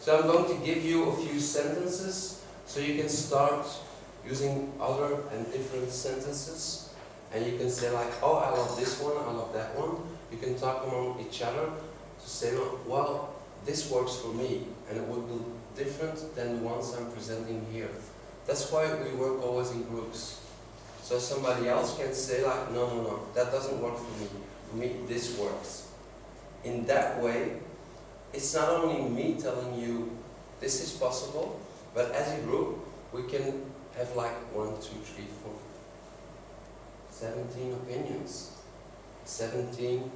So I'm going to give you a few sentences so you can start using other and different sentences. And you can say like, oh, I love this one, I love that one. You can talk among each other to say, well, this works for me and it would be different than the ones I'm presenting here. That's why we work always in groups. So somebody else can say like, no, no, no, that doesn't work for me. For me, this works. In that way, it's not only me telling you this is possible, but as a group, we can have like one, two, three, four, 17 opinions, 17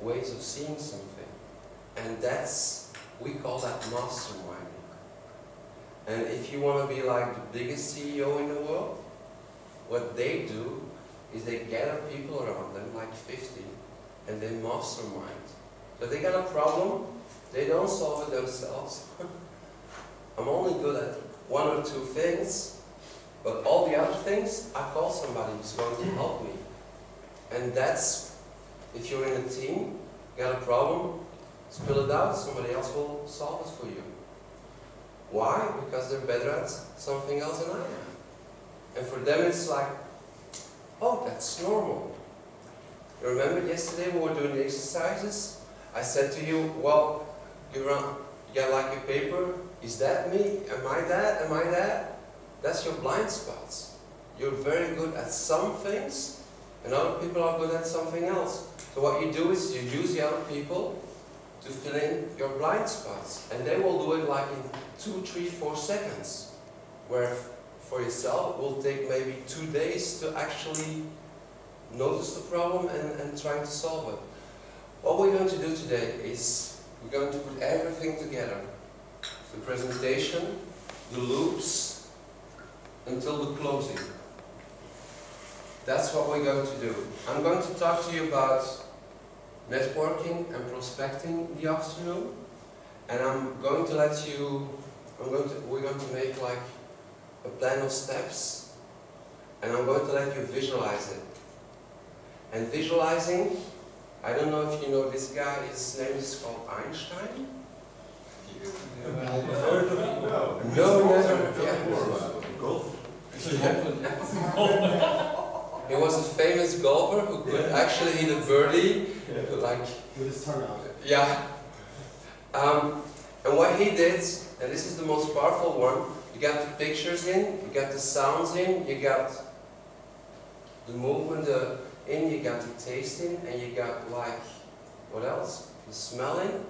ways of seeing something. And that's, we call that masterminding. And if you want to be like the biggest CEO in the world, what they do is they gather people around them, like 50, and they mastermind. So they got a problem, they don't solve it themselves. I'm only good at one or two things, but all the other things, I call somebody who's going to help me. And that's, if you're in a team, got a problem, spill it out, somebody else will solve it for you. Why? Because they're better at something else than I am. And for them it's like, oh, that's normal. You remember yesterday we were doing the exercises? I said to you, well, you, run, you got like a paper, is that me? Am I that? Am I that? That's your blind spots. You're very good at some things, and other people are good at something else. So what you do is you use the other people to fill in your blind spots. And they will do it like in two, three, four seconds. Where for yourself it will take maybe two days to actually notice the problem and, and trying to solve it. What we're going to do today is we're going to put everything together. The presentation, the loops, until the closing. That's what we're going to do. I'm going to talk to you about networking and prospecting the afternoon. And I'm going to let you, I'm going to, we're going to make like a plan of steps. And I'm going to let you visualize it. And visualizing, I don't know if you know this guy, his name is called Einstein. No, never. Yeah. Golf. He was a famous golfer who could actually hit a birdie, like With his turnout. Yeah. Um, and what he did, and this is the most powerful one, you got the pictures in, you got the sounds in, you got the movement uh, in, you got the tasting, and you got like, what else? The smelling.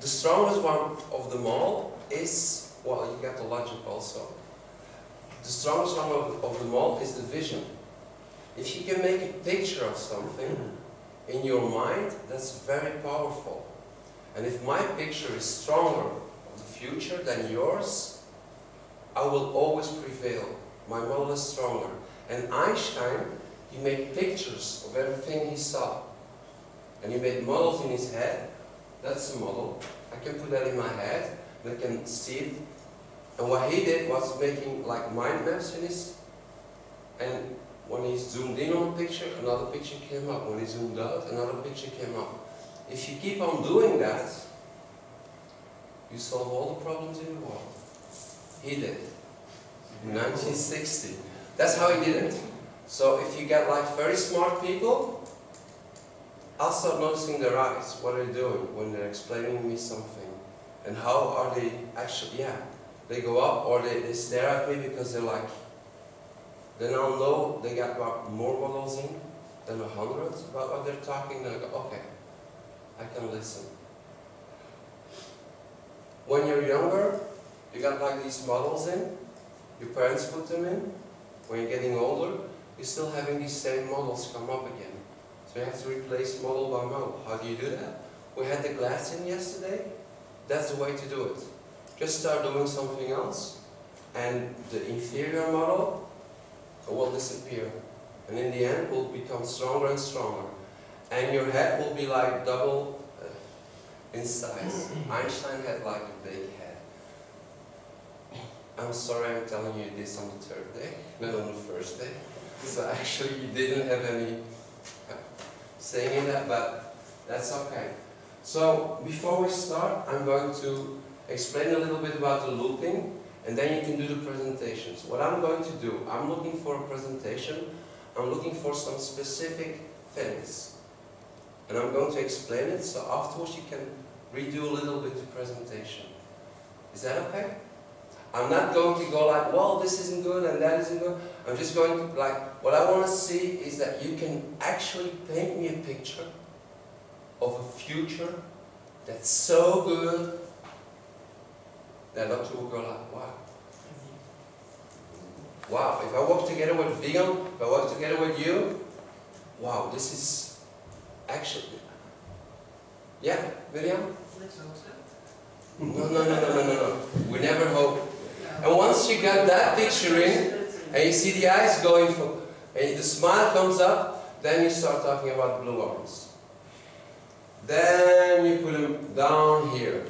The strongest one of them all is, well, you got the logic also. The strongest one of, of them all is the vision. If you can make a picture of something, in your mind, that's very powerful. And if my picture is stronger of the future than yours, I will always prevail. My model is stronger. And Einstein, he made pictures of everything he saw. And he made models in his head. That's a model. I can put that in my head, I can see it. And what he did was making like mind maps in his, and when he zoomed in on a picture, another picture came up. When he zoomed out, another picture came up. If you keep on doing that, you solve all the problems in the world. He did. In 1960. That's how he did it. So if you get like very smart people, I'll start noticing their eyes. What are they doing when they're explaining me something? And how are they actually, yeah, they go up or they, they stare at me because they're like, they I'll know they got more models in than a hundred about what they're talking. Then I go, okay, I can listen. When you're younger, you got like these models in, your parents put them in. When you're getting older, you're still having these same models come up again. So you have to replace model by model. How do you do that? We had the glass in yesterday. That's the way to do it. Just start doing something else, and the inferior model will disappear. And in the end, will become stronger and stronger. And your head will be like double uh, in size. Einstein had like a big head. I'm sorry I'm telling you this on the third day, not on the first day. So actually you didn't have any uh, saying in that, but that's okay. So before we start, I'm going to explain a little bit about the looping and then you can do the presentations. What I'm going to do, I'm looking for a presentation, I'm looking for some specific things. And I'm going to explain it, so afterwards you can redo a little bit the presentation. Is that okay? I'm not going to go like, well, this isn't good and that isn't good. I'm just going to, like, what I want to see is that you can actually paint me a picture of a future that's so good that doctor will go like, wow. Wow, if I work together with Vygon, if I work together with you, wow, this is actually, yeah, Miriam? No, no, no, no, no, no, no. We never hope. And once you got that picture in, and you see the eyes going for, and the smile comes up, then you start talking about blue arms. Then you put them down here.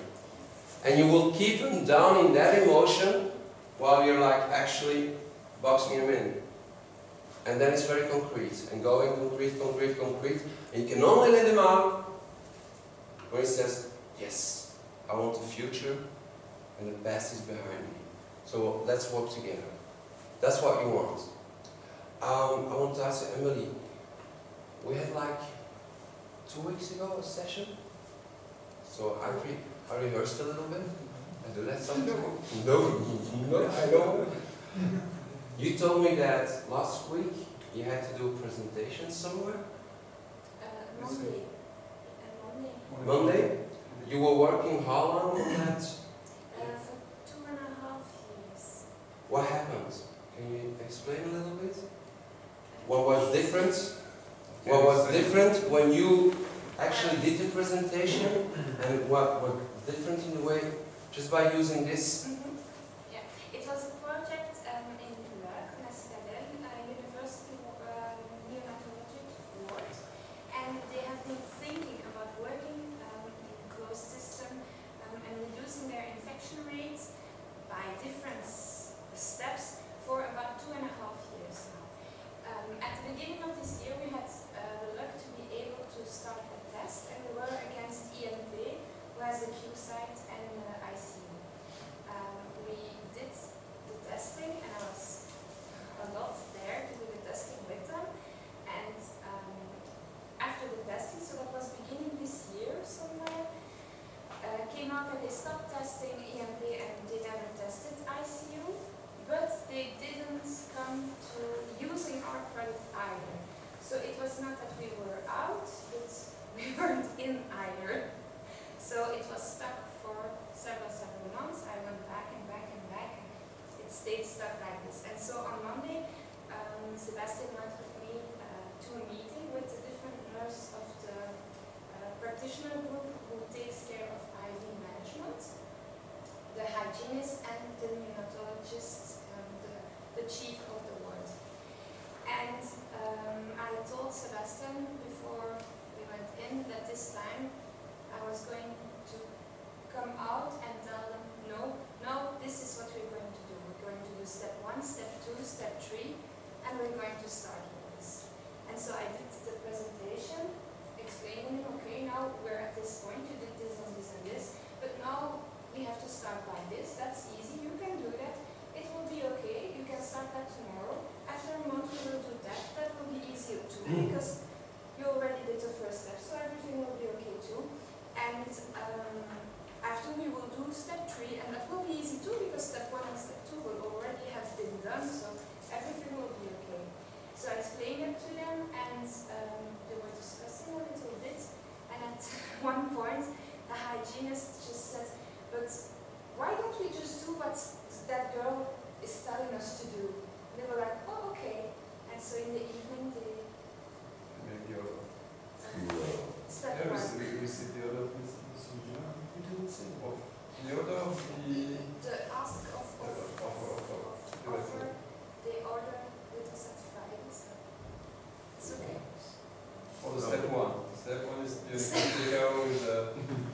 And you will keep them down in that emotion while you're like actually boxing them in. And then it's very concrete, and going concrete, concrete, concrete. And you can only let them out when he says, yes, I want the future, and the past is behind me. So let's work together. That's what you want. Um, I want to ask you, Emily, we had like two weeks ago a session. So I, re I rehearsed a little bit. I do that sometimes. No, no, I know. You told me that last week you had to do a presentation somewhere. Uh, Monday. Uh, Monday. Monday. You were working how long on that? Uh, for two and a half years. What happened? Can you explain a little bit? What was different? What was different when you actually did the presentation and what was different in the way just by using this? Mm-hmm. I explained it to them, and um, they were discussing a little bit. And at one point, the hygienist just said, "But why don't we just do what that girl is telling us to do?" And they were like, "Oh, okay." And so in the evening, they Maybe other. step Yeah, we one. see, we see the other procedure. We didn't see of the other of the The ask of, of, of, Offer, offer. of offer, they order with us at Friday, so it's okay. or the step one. Step one is the computer with the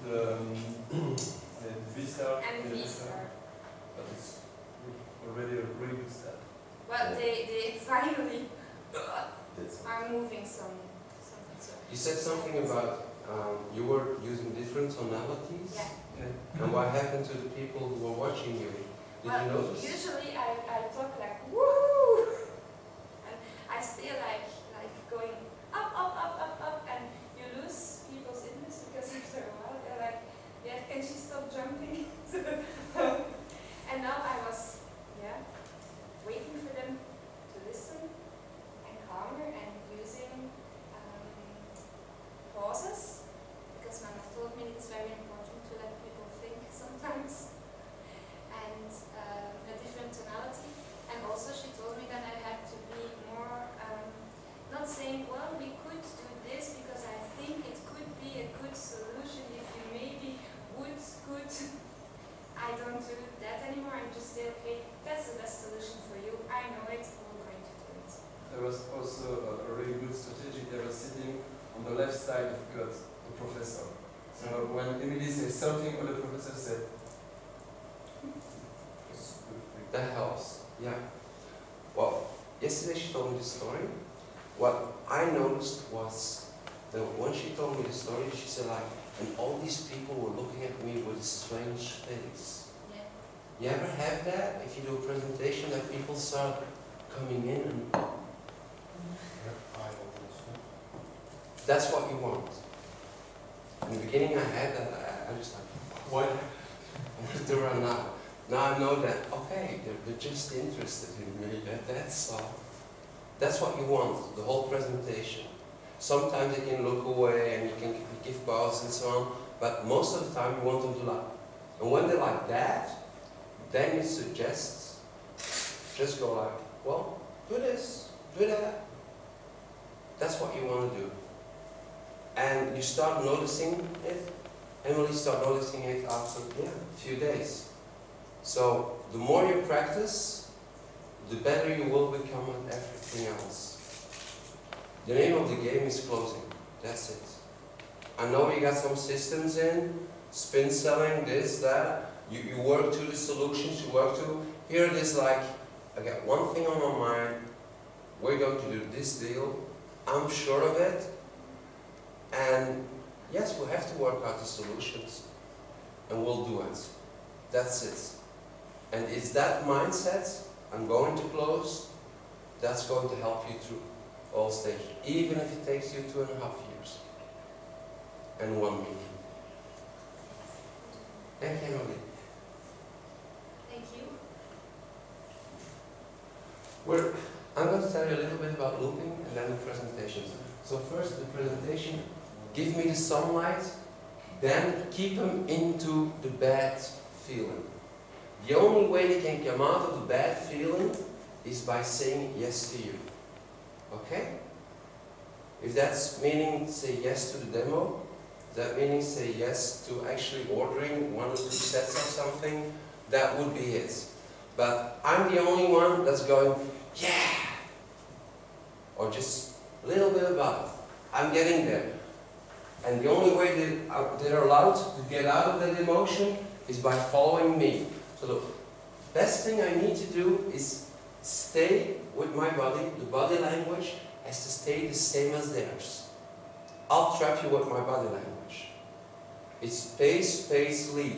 the um, the V-star. And the we V-star. start. But it's already a really good step. Well, they, they finally are moving some, something, so. You said something about um, you were using different tonalities. Yeah. Yeah. And what happened to the people who were watching you? Did well, you notice? usually I, I talk like woo, and I still like like going up, up, up, up, up, and you lose people's interest because after a while they're like, yeah, can she stop jumping? and now I was, yeah, waiting for them to listen and calmer and using um, pauses because Mama told me it's very important to let people think sometimes and um, a different tonality. And also she told me that I had to be more, um, not saying, well, we could do this because I think it could be a good solution if you maybe would, could. I don't do that anymore. I just say, okay, that's the best solution for you. I know it. We're going to do it. There was also a, a really good strategy. They were sitting on the left side of God, the professor. So when Emily says something, what the professor said, it's good thing. That helps, yeah. Well, yesterday she told me the story. What I noticed was that when she told me the story, she said like, and all these people were looking at me with a strange face. Yeah. You ever have that? If you do a presentation that people start coming in and that's what you want. In the beginning I had that, I, I was like, what? What do I now? Now I know that, okay, they're, they're just interested in me, that, that's all. That's what you want, the whole presentation. Sometimes you can look away and you can give bows and so on, but most of the time you want them to like. And when they're like that, then you suggest, just go like, well, do this, do that. That's what you want to do. And you start noticing it, and Emily start noticing it after yeah, a few days. So the more you practice, the better you will become at everything else. The name of the game is closing. That's it. I know you got some systems in, spin selling, this, that. You, you work to the solutions, you work to. Here it is like, I got one thing on my mind. We're going to do this deal. I'm sure of it. And yes, we have to work out the solutions. And we'll do it. That's it. And it's that mindset, I'm going to close, that's going to help you through all stages, even if it takes you two and a half years and one meeting. Thank you, Emily. Thank you. We're, I'm going to tell you a little bit about looping and then the presentations. So first, the presentation, give me the sunlight, then keep them into the bad feeling. The only way they can come out of the bad feeling is by saying yes to you. Okay? If that's meaning say yes to the demo, that meaning say yes to actually ordering one or two sets of something, that would be it. But I'm the only one that's going, yeah! Or just a little bit above. I'm getting there. And the only way uh, they're allowed to get out of that emotion is by following me. So the best thing I need to do is stay with my body. The body language has to stay the same as theirs. I'll trap you with my body language. It's space, space, lead.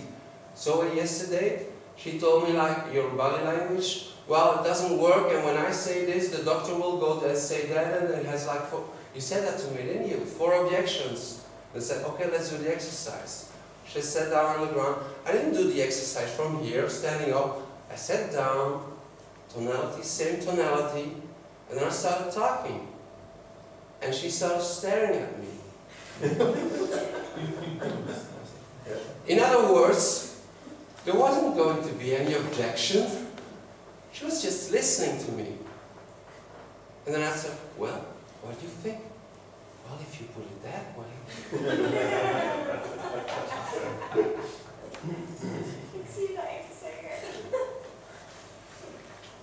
So yesterday, she told me like, your body language, well, it doesn't work, and when I say this, the doctor will go and say that, and it has like, four, you said that to me, didn't you? Four objections. And said, okay, let's do the exercise. She sat down on the ground. I didn't do the exercise from here, standing up. I sat down, tonality, same tonality, and then I started talking. And she started staring at me. In other words, there wasn't going to be any objection. She was just listening to me. And then I said, well, what do you think? Well, if you put it that way.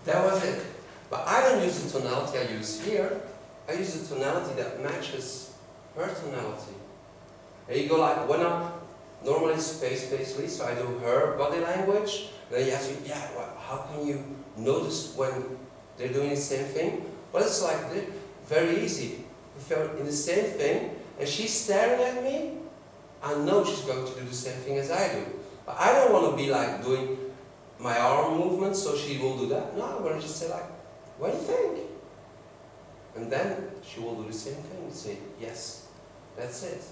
That was it. But I don't use the tonality I use here. I use the tonality that matches her tonality. And you go like, when I'm normally space basically, so I do her body language. Then you ask me, yeah, well, how can you notice when they're doing the same thing? Well, it's like this, very easy. In the same thing, and she's staring at me, I know she's going to do the same thing as I do. But I don't want to be like doing my arm movement, so she will do that. No, I'm going to just say like, what do you think? And then she will do the same thing. and Say, yes, that's it.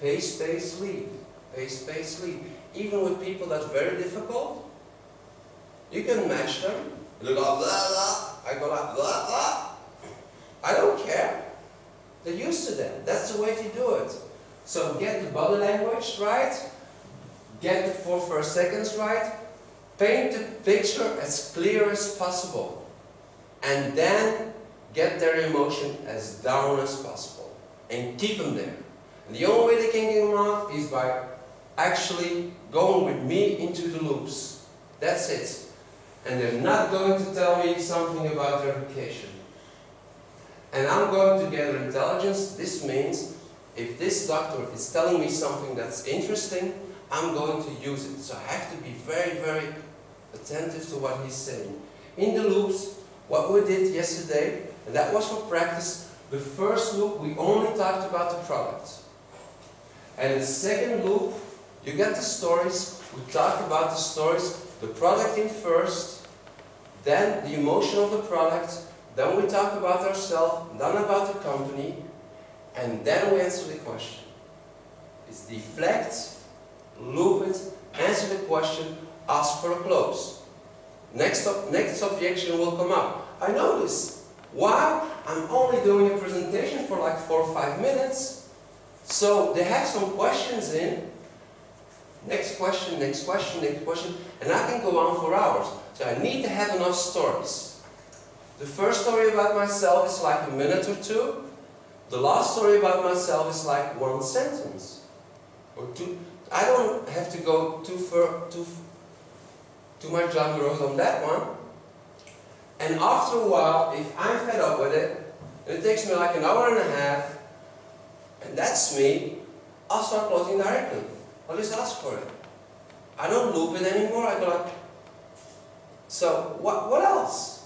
Pace, space, lead. Pace, space, lead. Even with people that's very difficult, you can match them. You go blah, blah. I go like blah, blah. I don't care. They're used to that. That's the way to do it. So get the body language right, get the four first seconds right, paint the picture as clear as possible, and then get their emotion as down as possible, and keep them there. And the only way they can get them out is by actually going with me into the loops. That's it. And they're not going to tell me something about their vacation. And I'm going to gather intelligence. This means if this doctor is telling me something that's interesting, I'm going to use it. So I have to be very, very attentive to what he's saying. In the loops, what we did yesterday, and that was for practice, the first loop we only talked about the product. And the second loop, you get the stories, we talked about the stories, the product in first, then the emotion of the product, then we talk about ourselves, then about the company, and then we answer the question. It's deflect, loop it, answer the question, ask for a close. Next, next objection will come up. I know this. Why? I'm only doing a presentation for like four or five minutes. So they have some questions in. Next question, next question, next question. And I can go on for hours. So I need to have enough stories. The first story about myself is like a minute or two. The last story about myself is like one sentence or two. I don't have to go too far, too, too much down on that one. And after a while, if I'm fed up with it, it takes me like an hour and a half, and that's me, I'll start closing directly. I'll just ask for it. I don't loop it anymore. I go like, so what, what else?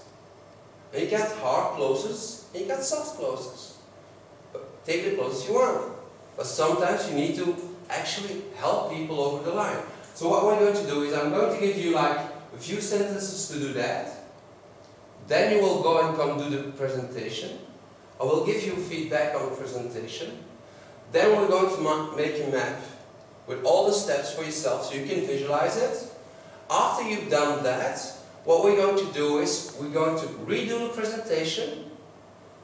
You got hard closes, you got soft closes. But take the closes you want. But sometimes you need to actually help people over the line. So what we're going to do is I'm going to give you like a few sentences to do that. Then you will go and come do the presentation. I will give you feedback on the presentation. Then we're going to make a map with all the steps for yourself so you can visualize it. After you've done that, what we're going to do is we're going to redo the presentation.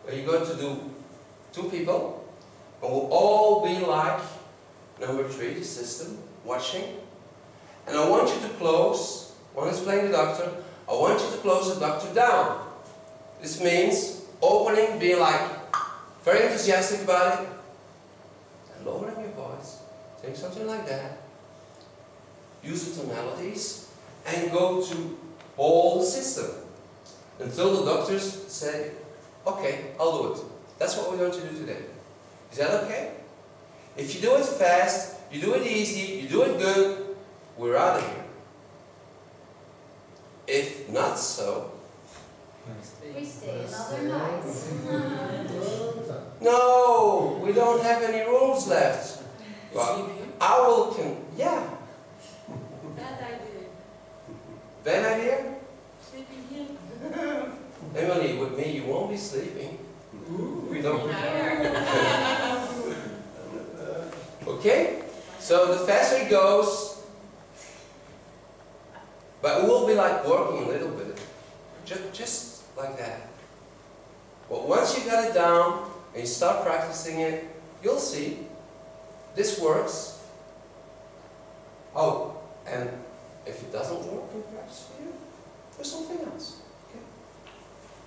Uh, you're going to do two people. And we'll all be like number three, the system, watching. And I want you to close, one is playing the doctor, I want you to close the doctor down. This means opening, being like very enthusiastic about it, and lowering your voice, saying something like that. Use the tonalities, and go to whole system until the doctors say, okay, I'll do it. That's what we're going to do today. Is that okay? If you do it fast, you do it easy, you do it good, we're out of here. If not so, we stay another night. no, we don't have any rooms left. Well, I will can yeah. Bad idea. Bad idea? Sleeping here. Emily, with me you won't be sleeping. We don't. Okay? So the faster it goes, but we will be like working a little bit. Just, just like that. But once you got it down and you start practicing it, you'll see this works. Oh, and if it doesn't work in practice for you, there's something else. Okay?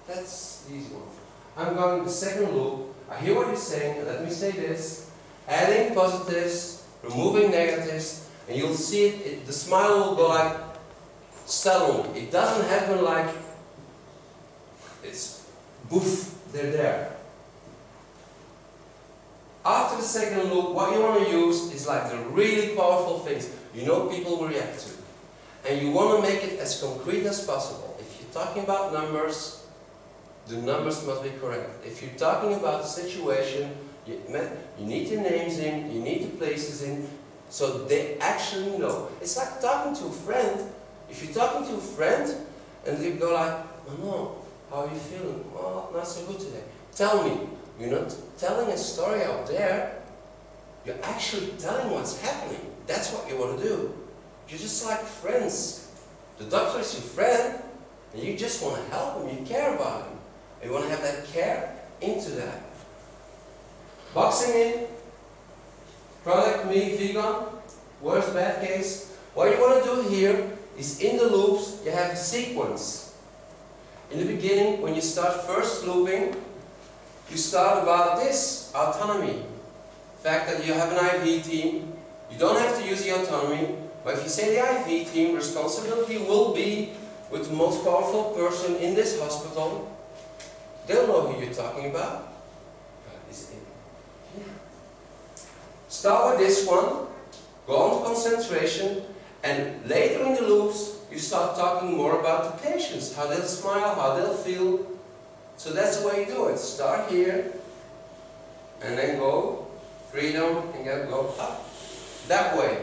That's the easy one. I'm going to the second loop. I hear what you're saying. Let me say this. Adding positives, removing negatives, and you'll see it, it the smile will go like suddenly. It doesn't happen like it's boof, they're there. After the second loop, what you want to use is like the really powerful things you know people will react to. And you want to make it as concrete as possible. If you're talking about numbers, the numbers must be correct. If you're talking about a situation, You, you need the names in, you need the places in, so they actually know. It's like talking to a friend. If you're talking to a friend and they go like, no, how are you feeling? Well, not so good today. Tell me. You're not telling a story out there. You're actually telling what's happening. That's what you want to do. You're just like friends. The doctor is your friend, and you just want to help him. You care about him. And you want to have that care into that. Boxing in, product me, Vygon, worst bad case. What you want to do here is in the loops, you have a sequence. In the beginning, when you start first looping, you start about this, autonomy. Fact that you have an IV team, you don't have to use the autonomy, but if you say the IV team, responsibility will be with the most powerful person in this hospital. They'll know who you're talking about. Start with this one, go on concentration, and later in the loops, you start talking more about the patients, how they'll smile, how they'll feel. So that's the way you do it. Start here, and then go, freedom, and then go up. That way.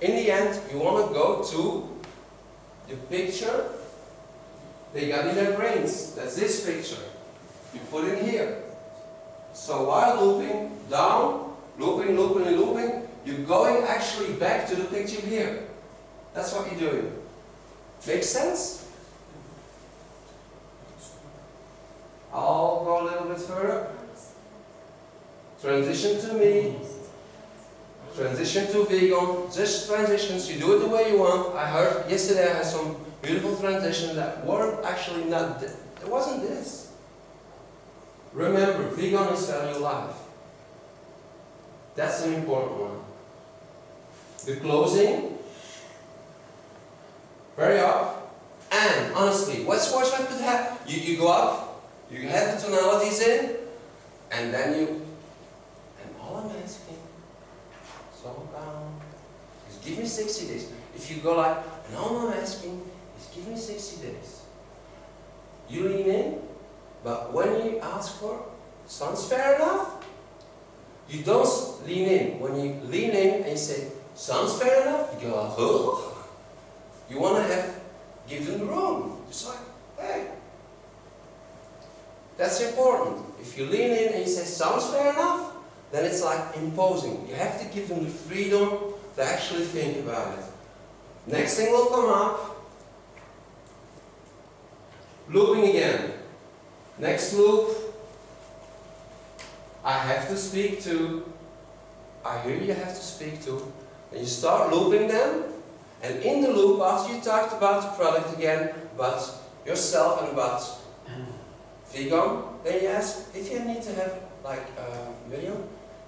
In the end, you want to go to the picture they got in their brains. That's this picture. You put it here. So while looping down, looping, looping, and looping, you're going actually back to the picture here. That's what you're doing. Make sense? I'll go a little bit further. Transition to me. Transition to Vygon. Just transitions. You do it the way you want. I heard yesterday I had some beautiful transitions that weren't actually not. It wasn't this. Remember, Vygon is value life. That's an important one. The closing, very up, and honestly, what's worse what could happen? You, you go up, you have the tonalities in, and then you, and all I'm asking, slow down, is give me 60 days. If you go like, and all I'm asking is give me 60 days. You lean in, but when you ask for, sounds fair enough, you don't lean in. When you lean in and you say, sounds fair enough, you go, oh. You want to have given room. It's like, hey. That's important. If you lean in and you say, sounds fair enough, then it's like imposing. You have to give them the freedom to actually think about it. Next thing will come up. Looping again. Next loop. I have to speak to. I hear you have to speak to. And you start looping them. And in the loop, after you talked about the product again, about yourself and about Vygon, then you ask if you need to have like a million.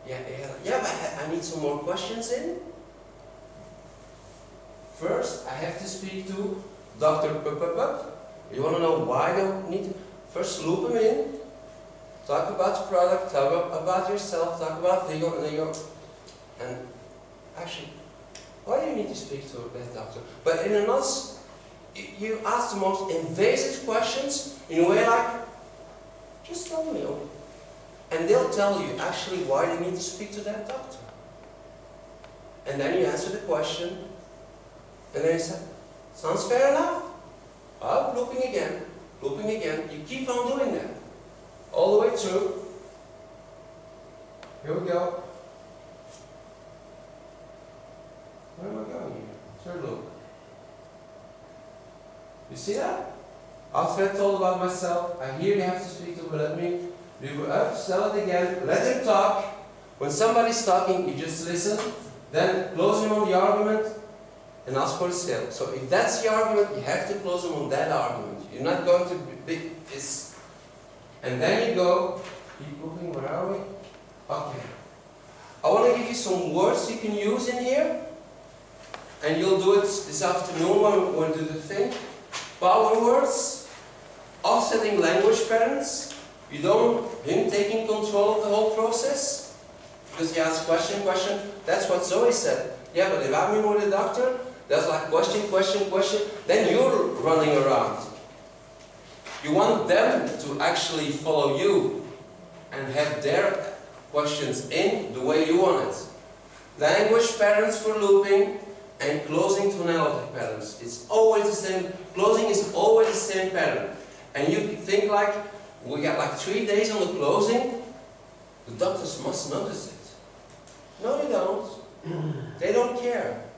Yeah, yeah, yeah, but I need some more questions in. First, I have to speak to Dr. Pup. You want to know why they need to? First, loop them in. Talk about the product, talk about yourself, talk about Vygon, and then you go, and actually, why do you need to speak to that doctor? But in a nutshell, you ask the most invasive questions in a way like, just tell me. And they'll tell you actually why they need to speak to that doctor. And then you answer the question, then you said, sounds fair enough? Oh, looping again, looping again. You keep on doing that. All the way through. Here we go. Where am I going here? Third loop. You see that? After I told about myself, I hear you have to speak to, but let me go up, sell it again, let them talk. When somebody's talking, you just listen, then close on the argument and ask for a sale. So if that's the argument, you have to close him on that argument. You're not going to be this. And then you go, keep moving, where are we? Okay. I want to give you some words you can use in here. And you'll do it this afternoon when we do the thing. Power words, offsetting language patterns. You don't, him taking control of the whole process. Because he asks question, question. That's what Zoe said. Yeah, but if I'm with a doctor, there's like question, question, question. Then you're running around. You want them to actually follow you and have their questions in the way you want it. Language patterns for looping and closing tonality patterns. It's always the same, closing is always the same pattern. And you think like, we got like three days on the closing, the doctors must notice it. No, they don't. They don't care.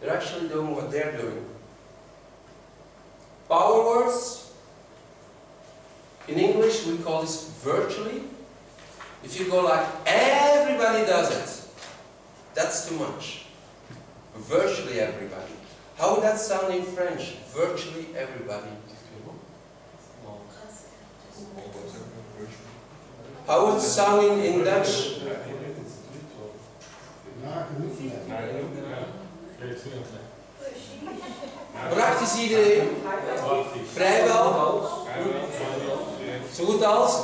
They're actually doing what they're doing. Power words. In English, we call this virtually. If you go like, everybody does it, that's too much. Virtually everybody. How would that sound in French? Virtually everybody. How would it sound in, in Dutch? Vrijwel? Goed als?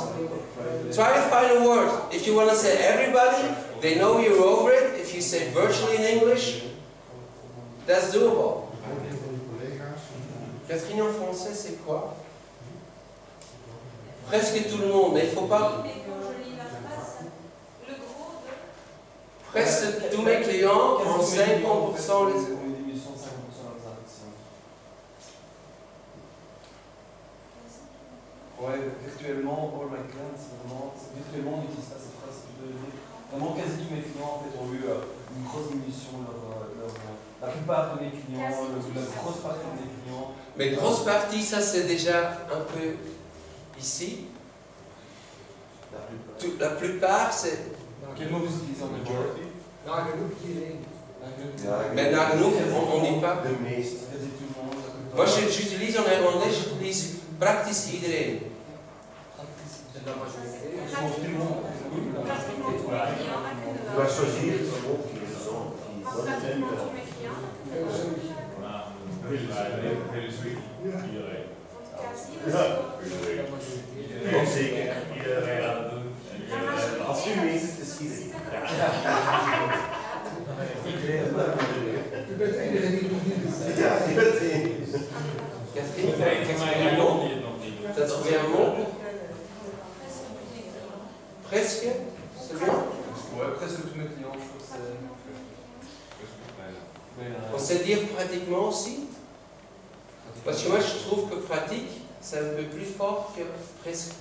Try to find a word. If you want to say everybody, they know you're over it. If you say virtually in English, that's doable. Catherine en français, c'est quoi? Presque tout le monde, mais il faut pas. Mais quand je lis la phrase, le gros de... Presque tous mes clients ont 50% les. ont une diminution de 50% de leurs infections. Ouais, virtuellement, all my clients, c'est vraiment, virtuellement, on n'utilise pas cette phrase, dire, vraiment quasi tous mes clients en fait ont eu euh, une grosse diminution de leur, euh, leur, euh, la plupart de mes clients, la grosse partie de mes clients. Mais grosse partie, ça c'est déjà un peu ici. La plupart. Tout- la plupart, c'est. Quel mot vous utilisez en majority Dans Mais dans nous, on n'est pas. Moi, j'utilise en néerlandais, j'utilise practice iedereen. Tu vas choisir qui sont qui sont Iedereen. T'as trouvé un mot Presque C'est bien Ouais, presque tous mes clients, je trouve que c'est. Mais, On sait dire pratiquement aussi Parce que moi, je trouve que pratique, c'est un peu plus fort que presque.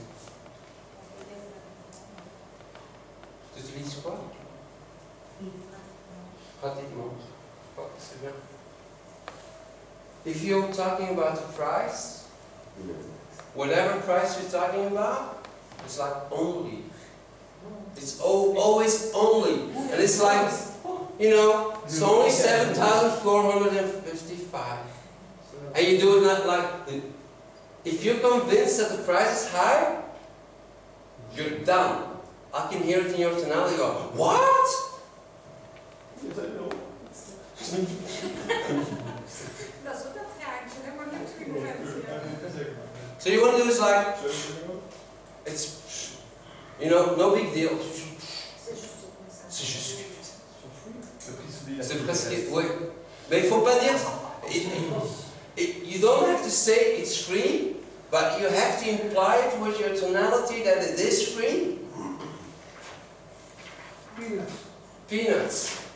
Tu utilises quoi? Pratiquement. Oh, c'est bien. If you're talking about the price, whatever price you're talking about, it's like only. It's al- always only. And it's like, you know, it's only 7,455. And you do it not like, if you're convinced that the price is high, you're done. I can hear it in your tonality go, what? So you want to do is like, it's, you know, no big deal. C'est juste. C'est presque, oui. Mais il faut pas dire, you don't have to say it's free, but you have to imply it with your tonality that it is free. Peanuts. It's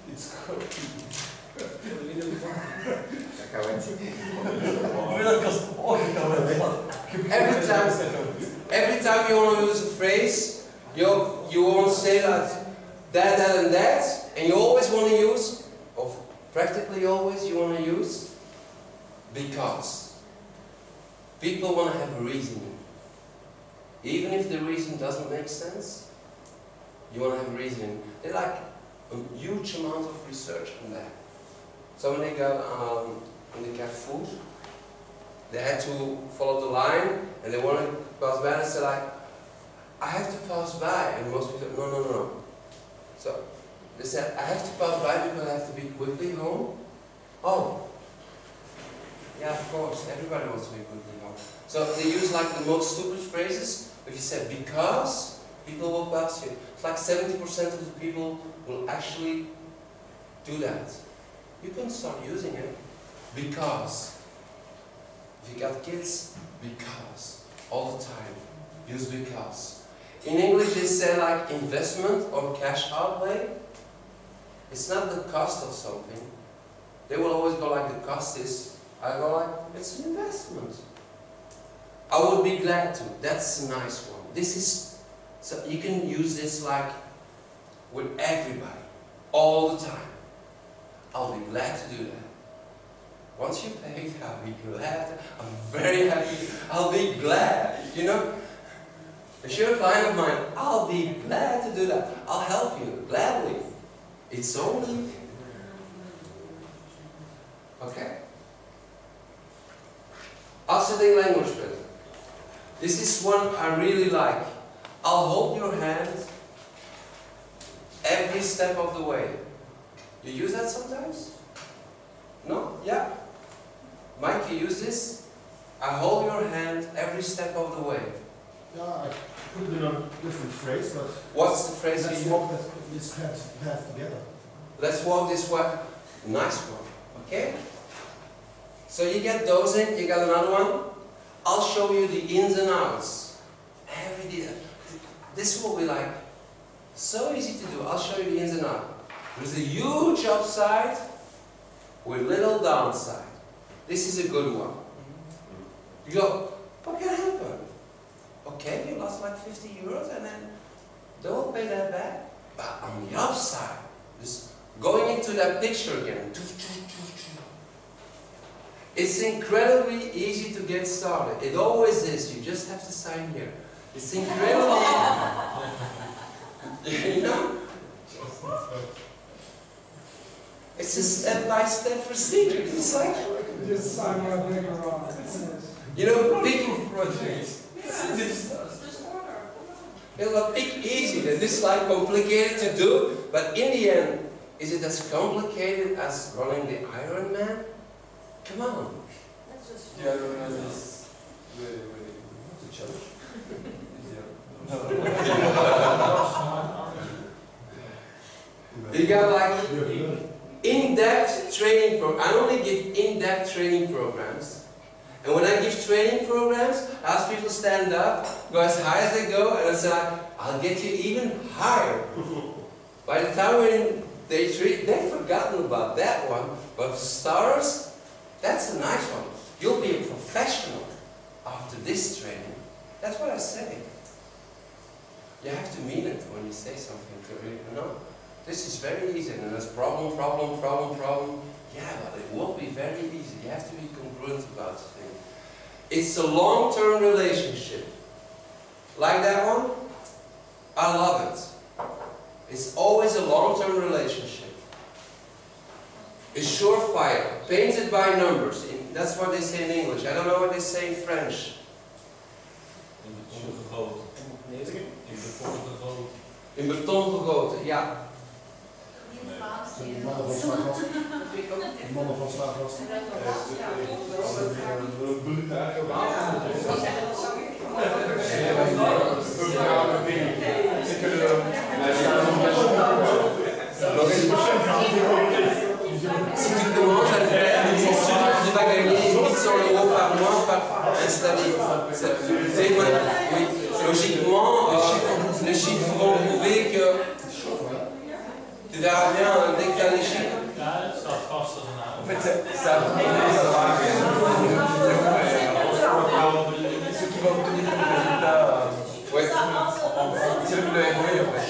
Every time, every time you want to use a phrase, you, you want to say that, that, that, and that, and you always want to use, or practically always you want to use, because. People want to have a reason. Even if the reason doesn't make sense, you want to have a reason. They like a huge amount of research on that. So when they got um, in the Carrefour, they had to follow the line and they wanted to pass by and said like, I have to pass by. And most people said, no, no, no. So they said, I have to pass by because I have to be quickly home. Oh. Yeah, of course. Everybody wants to be quickly home. So they use like the most stupid phrases. If you said because, people will pass you. It's like 70% of the people will actually do that. You can start using it because. If you got kids, because. All the time. Use because. In English they say like investment or cash outlay. It's not the cost of something. They will always go like the cost is. I go like, it's an investment. I would be glad to. That's a nice one. This is, so you can use this like with everybody, all the time. I'll be glad to do that. Once you pay, I'll be glad. I'm very happy. I'll be glad. You know, if you're a client of mine, I'll be glad to do that. I'll help you gladly. It's only okay. Outstanding language better. This is one I really like. I'll hold your hand every step of the way. You use that sometimes? No? Yeah? Mike, you use this? I hold your hand every step of the way. Yeah, I put it in a different phrase, but What's the phrase let's you walk this, this path, path together. Let's walk this way. Nice one. Okay? So you get those in, you got another one. I'll show you the ins and outs. Every detail. This will be like so easy to do. I'll show you the ins and outs. There's a huge upside with little downside. This is a good one. You go, what can happen? Okay, you lost like 50 euros and then don't pay that back. But on the upside, just going into that picture again. It's incredibly easy to get started. It always is. You just have to sign here. It's incredibly, you know, it's a step-by-step procedure. It's like, Just sign my paper on. you know, big, project. it will pick easy. And this is like complicated to do, but in the end, is it as complicated as running the Iron Man? Come on. That's just. Yeah, no, no, this. Wait, wait. What's a You got like in-depth training pro I only give in-depth training programs. And when I give training programs, I ask people to stand up, go as high as they go, and I say, I'll get you even higher. By the time we're in day three, they've forgotten about that one. But stars, that's a nice one. You'll be a professional after this training. That's what I say. You have to mean it when you say something to me. You know? This is very easy, and there's problem, problem, problem, problem. Yeah, but it won't be very easy. You have to be congruent about the thing. It's a long-term relationship. Like that one? I love it. It's always a long-term relationship. It's surefire, painted by numbers. That's what they say in English. I don't know what they say in French. In beton gegoten, ja. De mannen van Slagvast. De Si tu mannen van Slaagast. Brutaal. Typiquement, je vais gagner 800 euros par mois par installé. Logiquement, euh, les chiffres vont prouver que tu verras bien dès que tu as les chiffres. En fait, ça, ça a Ce qui va obtenir le résultat, euh, Ouais. c'est le ROI en fait.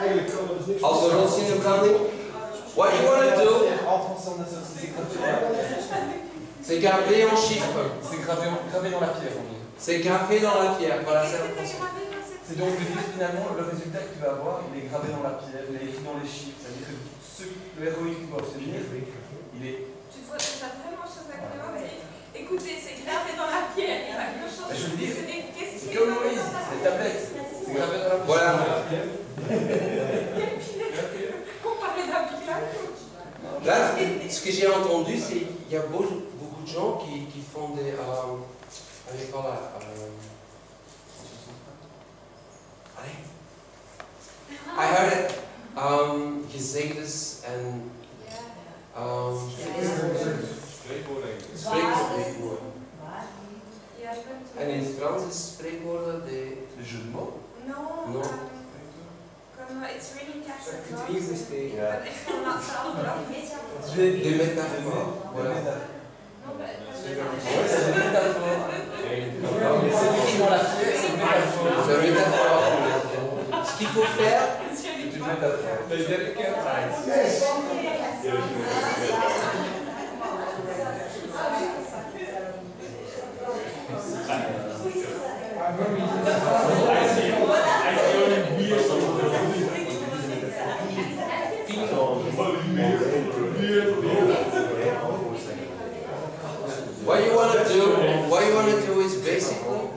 Eigenlijk kan er dus niks Als we rots in de branding, what you want to do, En français, on a ça aussi, c'est gravé, c'est graver en chiffres. c'est gravé, gravé dans la pierre. on dit. C'est gravé dans la pierre. Voilà, c'est la C'est donc de dire finalement le résultat que tu vas avoir, il est gravé dans la pierre, il est écrit dans les chiffres. C'est-à-dire que ce, le ROI que tu vas obtenir, il est. Tu vois, t'as vraiment chose à commenter. Écoutez, c'est gravé dans la pierre, il n'y a pas que chose. Je veux dire, C'est comme gravé Moïse, dans la c'est pierre tablette. C'est gravé dans la pierre. Voilà. Comparé d'un pilote. Là, ce que j'ai entendu, c'est qu'il y a beaucoup, beaucoup de gens qui, qui font des. Euh, allez, voilà. Euh, it. Um, Gezetes and. Um, spreekwoord. Frans is spreekwoorden, de... Les jeux de mots. No, No. um, comme, uh, it's really catchy. Het is niet Ik Ja. ben echt van dat zelf bedacht. De metafoor. Voilà. No, but- Ouais, c'est une métaphore. C'est écrit dans la pièce, c'est une métaphore. C'est une métaphore. Ce qu'il faut faire, what you want to do, what you want to do is basically,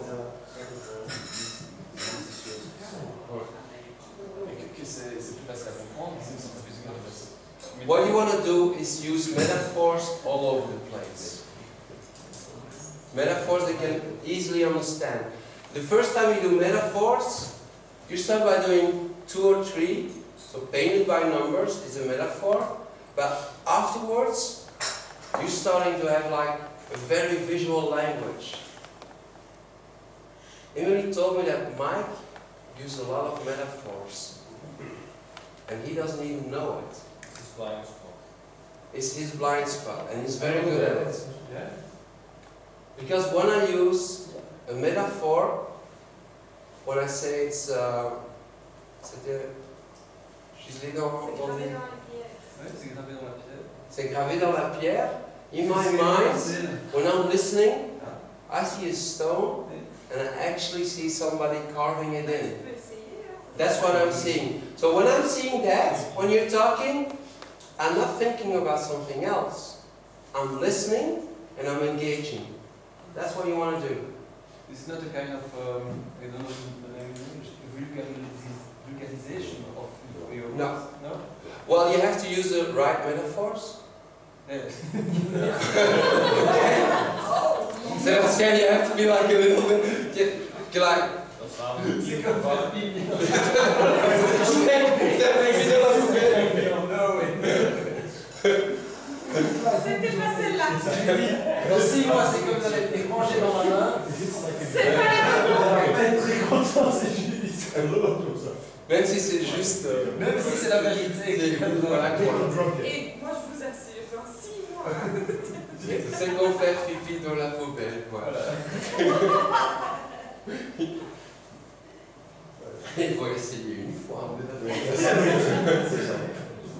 what you want to do is use metaphors all over the place. Metaphors they can easily understand. The first time you do metaphors, you start by doing two or three. So painted by numbers is a metaphor, but afterwards you're starting to have like a very visual language. Emily told me that Mike used a lot of metaphors, and he doesn't even know it. It's his blind spot, and he's very good at it. Yeah. Because when I use a metaphor, when I say it's, uh, c'était, je l'ai dans, C'est dans gravé les- dans la pierre. Ouais, c'est gravé dans la pierre. c'est gravé dans la pierre. In my mind, when I'm listening, I see a stone, and I actually see somebody carving it in That's what I'm seeing. So when I'm seeing that, when you're talking, I'm not thinking about something else. I'm listening and I'm engaging. That's what you want to do. It's not a kind of, um, I don't know the language, vulgaris- vulgarization of your No. words, No? Well, you have to use the right metaphors. Yeah. So that's yeah, you have to be like a little bit, like. C'est comme faire pipi. C'était pas celle-là. Dans 6 mois, c'est comme rangé dans ma main. C'est pas la On va être très content, c'est juste. Même si c'est juste. euh, Même si c'est la vérité. Voilà. Et moi, je vous assure, dans 6 mois. C'est qu'on fait pipi dans la poubelle, quoi. Il faut essayer une fois. Je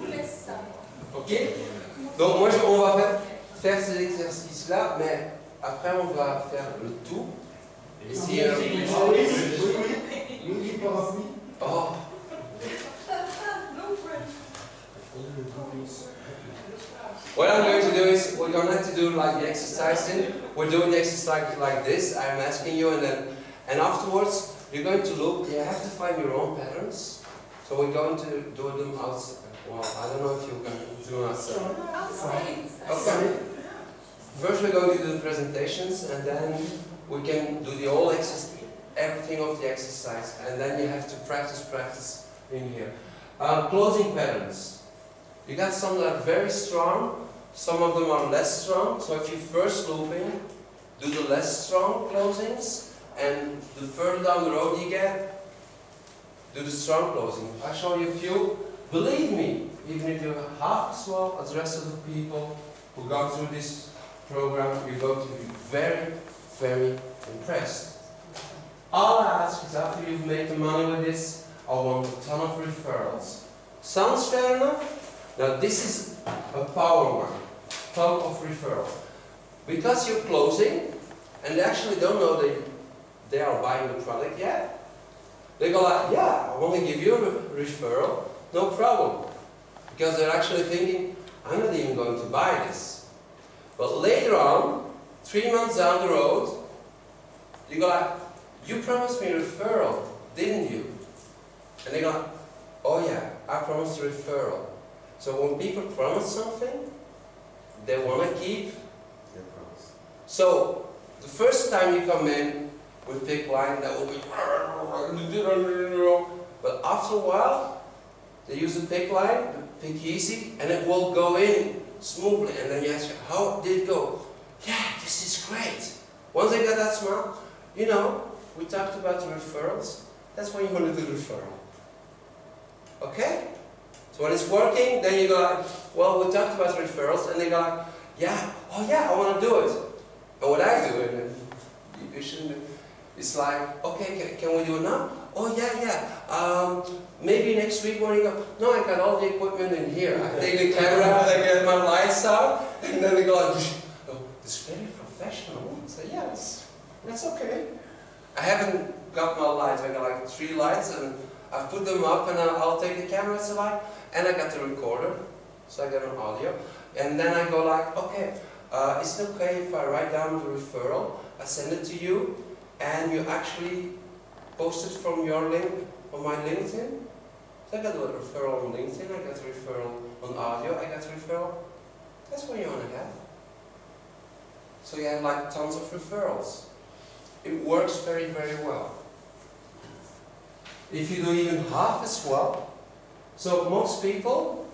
vous laisse ça. Ok Donc moi, je- on va faire, faire ces exercices-là, mais après on va faire le tout. Et si, euh, oui, oui, oui. Oui, oh, what I'm going to do is we're going to have to do like the exercising. We're doing the exercise like this. I'm asking you, and then and afterwards you're going to look. You have to find your own patterns. So we're going to do them outside. Well, I don't know if you can do them outside. Outside. Okay. First we're going to do the presentations and then we can do the whole exercise, everything of the exercise and then you have to practice, practice in here. Uh, closing patterns. You got some that are very strong, some of them are less strong. So if you first looping, do the less strong closings and the further down the road you get, do the strong closing. I show you a few. Believe me, even if you're half as well as the rest of the people who go through this program, you're going to be very, very impressed. All I ask is after you've made the money with this, I want a ton of referrals. Sounds fair enough? Now this is a power one, ton of referral. Because you're closing, and they actually don't know that they are buying the product yet, they go like, yeah, I want to give you a re- referral, no problem. Because they're actually thinking, I'm not even going to buy this. But later on, three months down the road, you go like, you promised me a referral, didn't you? And they go oh yeah, I promised a referral. So when people promise something, they want to keep. Their promise. So the first time you come in with big line, that will be, but after a while, they use the PICC line, the easy, and it will go in smoothly. And then you ask, how did it go? Yeah, this is great. Once they get that smile, you know, we talked about the referrals. That's when you want to do the referral. Okay? So when it's working, then you go like, well, we talked about referrals, and they go like, yeah, oh yeah, I want to do it. And what I do, and you shouldn't, it's like, okay, can, can we do it now? Oh yeah, yeah. Um, maybe next week when you go, no, I got all the equipment in here. I take the camera I get my lights out, and then they go oh, it's very professional. Say, yeah, that's, okay. I haven't got my lights, I got like three lights, and I put them up, and I'll, take the camera, so like, and I got the recorder, so I got an audio, and then I go like, okay, uh, is it okay if I write down the referral, I send it to you, and you actually post it from your link on my LinkedIn? So I got a referral on LinkedIn, I got a referral on audio, I got a referral. That's what you want to have. So you have like tons of referrals. It works very, very well. If you do even half as well, so most people,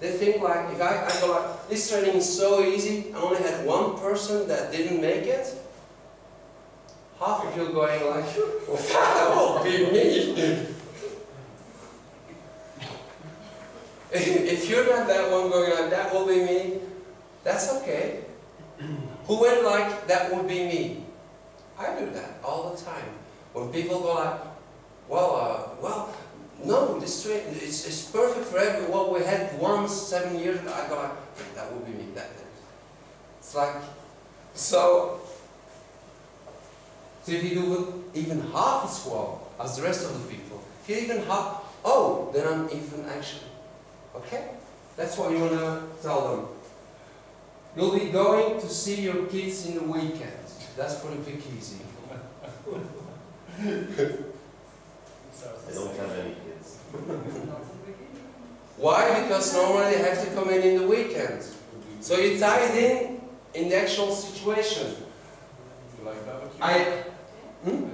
they think like, if I, I go like, this training is so easy, I only had one person that didn't make it, half of you going like, well, that will be me. if you're not that one going like, that will be me, that's okay. Who went like, that would be me? I do that all the time. When people go like, well, uh, well, no, this train, it's, it's perfect for everyone. We had once seven years. I go like, that would be me. That. It's like, so, so if you do even half as well as the rest of the people, if you even half, oh, then I'm even actually, okay? That's what you want to tell them. You'll be going to see your kids in the weekend. That's for the big easy. They don't have any kids. Why? Because normally they have to come in in the weekend. So you tie it in in the actual situation. I, hmm?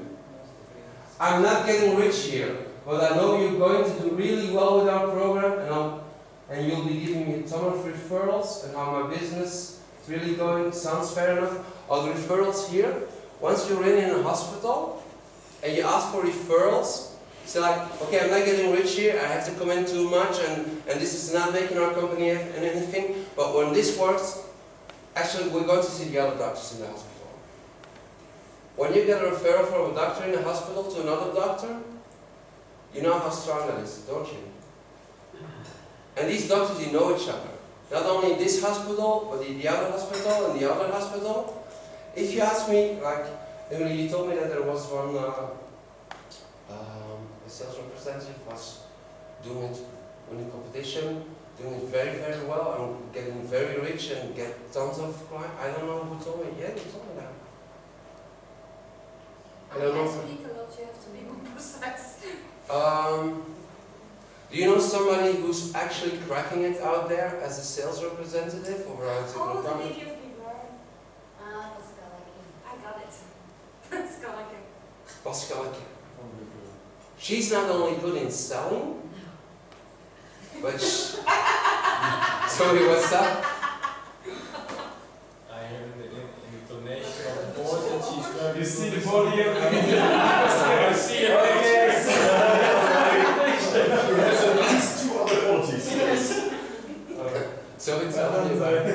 I'm not getting rich here, but I know you're going to do really well with our program, and, I'm, and you'll be giving me a ton of referrals, and how my business is really going. Sounds fair enough. Are the referrals here? Once you're in in a hospital, and you ask for referrals, so like, okay, I'm not getting rich here, I have to come in too much, and, and this is not making our company and anything, but when this works, actually we're going to see the other doctors in the hospital. When you get a referral from a doctor in a hospital to another doctor, you know how strong that is, don't you? And these doctors, you know each other. Not only in this hospital, but in the other hospital and the other hospital. If you ask me, like, Emily, you told me that there was one uh, um, a sales representative was doing it winning competition, doing it very, very well and getting very rich and get tons of clients. I don't know who told me. Yeah, you told me that. I don't know. speak a lot, you have to be more precise. Um, do you know somebody who's actually cracking it out there as a sales representative or as a Oh, the company? lady of Bigorre. Ah, Pascal, I I got it. Pascal, I She's not only good in selling, but she, sorry, what's that? I hear in the in- intonation of the voice that she's very You see good the at body of I see her. There's at least two other qualities. So we tell me about.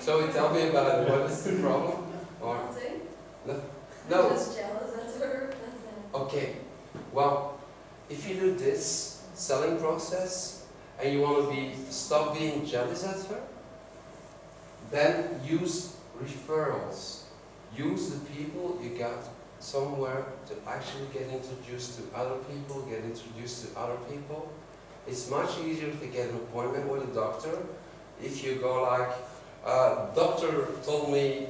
So we tell me about. What is the problem? Or Nothing. no? Just jealous, that's her, that's it. Okay. Well, if you do this selling process and you want to be stop being jealous at her, then use referrals. Use the people you got somewhere to actually get introduced to other people, get introduced to other people. It's much easier to get an appointment with a doctor if you go like, uh, doctor told me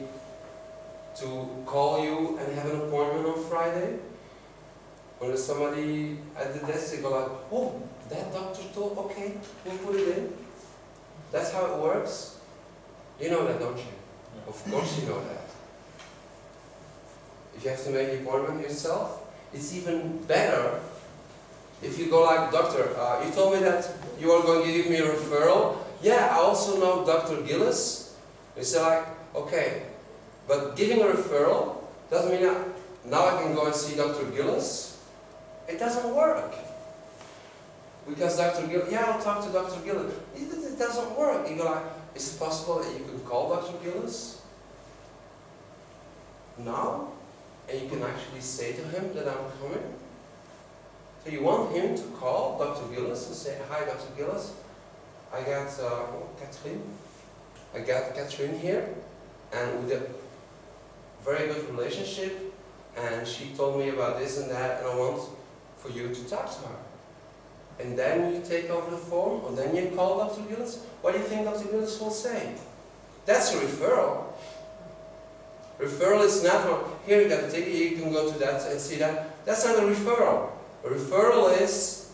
to call you and have an appointment on Friday. When there's somebody at the desk, they go like, oh, that doctor told, okay, we'll put it in. That's how it works. You know that, don't you? Of course you know that. If you have to make the appointment yourself, it's even better if you go like, doctor, uh, you told me that you are going to give me a referral. Yeah, I also know Dr. Gillis. They say like, okay, but giving a referral doesn't mean I, now I can go and see Dr. Gillis. It doesn't work. Because Dr. Gillis, yeah, I'll talk to Dr. Gillis. It, it doesn't work. You go like, is it possible that you can call Dr. Gillis now? And you can actually say to him that I'm coming? So you want him to call Dr. Gillis and say, hi Dr. Gillis, I got uh, Catherine. I got Catherine here and with a very good relationship and she told me about this and that and I want for you to talk to her. And then you take over the phone and then you call Dr. Gillis. What do you think Dr. Gillis will say? That's a referral. Referral is not, from, here you got a ticket, you can go to that and see that. That's not a referral. A referral is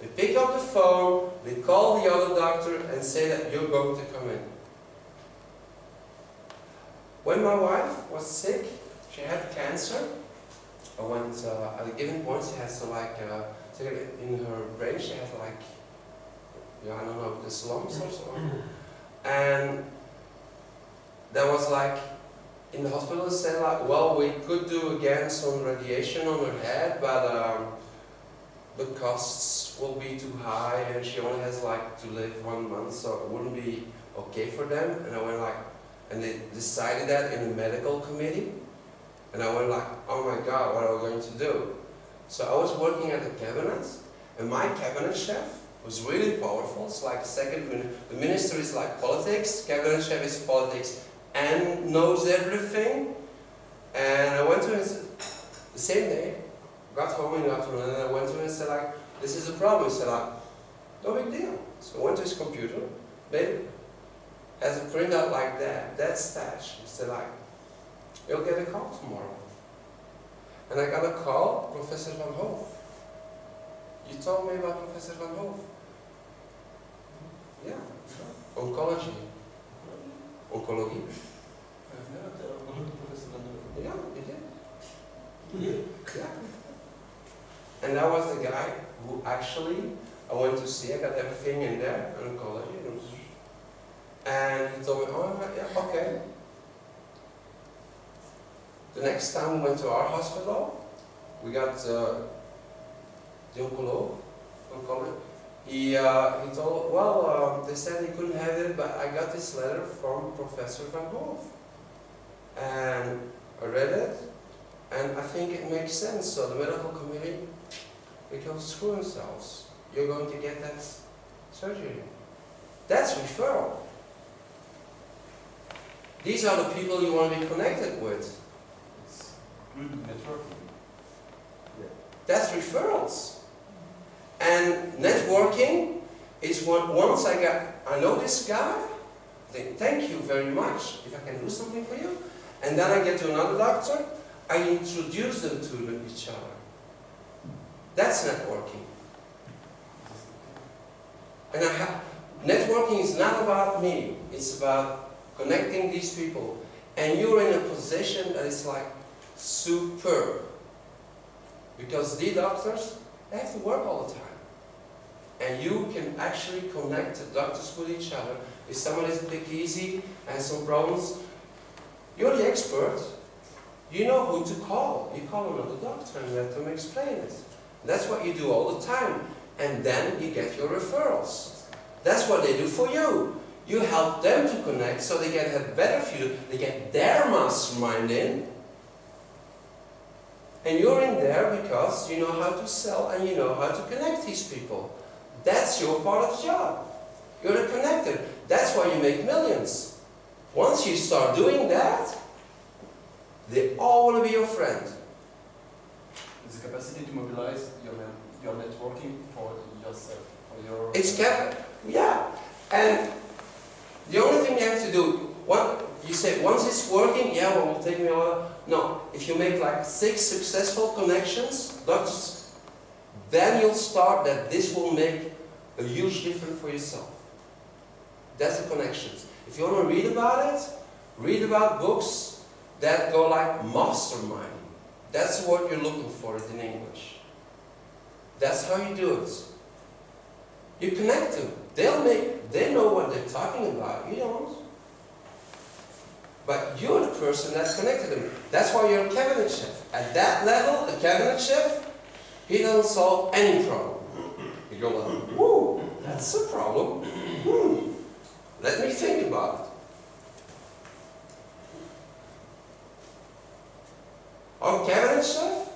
they pick up the phone, they call the other doctor and say that you're going to come in. When my wife was sick, she had cancer. I went, uh, at a given point she has to like, uh, in her brain she had like, yeah, I don't know, this lumps or something. And there was like, in the hospital they said like, well, we could do again some radiation on her head, but um, the costs will be too high and she only has like to live one month, so it wouldn't be okay for them. And I went like, and they decided that in the medical committee. And I went like, oh my God, what are we going to do? So I was working at the cabinet, and my cabinet chef was really powerful. It's like second, the minister is like politics, cabinet chef is politics, and knows everything. And I went to him the same day, got home in the afternoon, and I went to him and said like, this is a problem. He said like, no big deal. So I went to his computer, made as a printout like that, that stash. He said like, you'll get a call tomorrow. And I got a call, Professor Van Hoof. You told me about Professor Van Hoof. Yeah, oncology. Oncology. Yeah, did. Yeah. And that was the guy who actually I went to see. I got everything in there, oncology. And he told me, oh, yeah, okay. The next time we went to our hospital, we got uh, the oncologist. He, uh, he told, well, um, they said he couldn't have it, but I got this letter from Professor Van Hoof. And I read it, and I think it makes sense. So the medical committee, they can screw themselves. You're going to get that surgery. That's referral. These are the people you want to be connected with. It's good networking. That's referrals. And networking is when once I got, I know this guy, I think, thank you very much if I can do something for you. And then I get to another doctor, I introduce them to each other. That's networking. And I have, networking is not about me, it's about connecting these people. And you're in a position that is like superb. Because the doctors, they have to work all the time. And you can actually connect the doctors with each other. If someone is easy and some problems, you're the expert. You know who to call. You call another doctor and let them explain it. That's what you do all the time. And then you get your referrals. That's what they do for you. You help them to connect so they get a better view. They get their mastermind in. And you're in there because you know how to sell and you know how to connect these people. That's your part of the job. You're the connector. That's why you make millions. Once you start doing that, they all want to be your friend. It's the capacity to mobilize your, your networking for yourself, for your... It's cap yeah. And the only thing you have to do, one, you say, once it's working, yeah, well, it'll take me a while. No, if you make like six successful connections, that's, then you'll start that this will make a huge difference for yourself. That's the connections. If you want to read about it, read about books that go like mastermind. That's what you're looking for in English. That's how you do it. You connect them. They'll make, they know what they're talking about. You don't. But you're the person that's connected them. That's why you're a cabinet chef. At that level, a cabinet chef, he doesn't solve any problem. Go like, whoa, that's a problem. Hmm. Let me think about it. Our cabinet chef?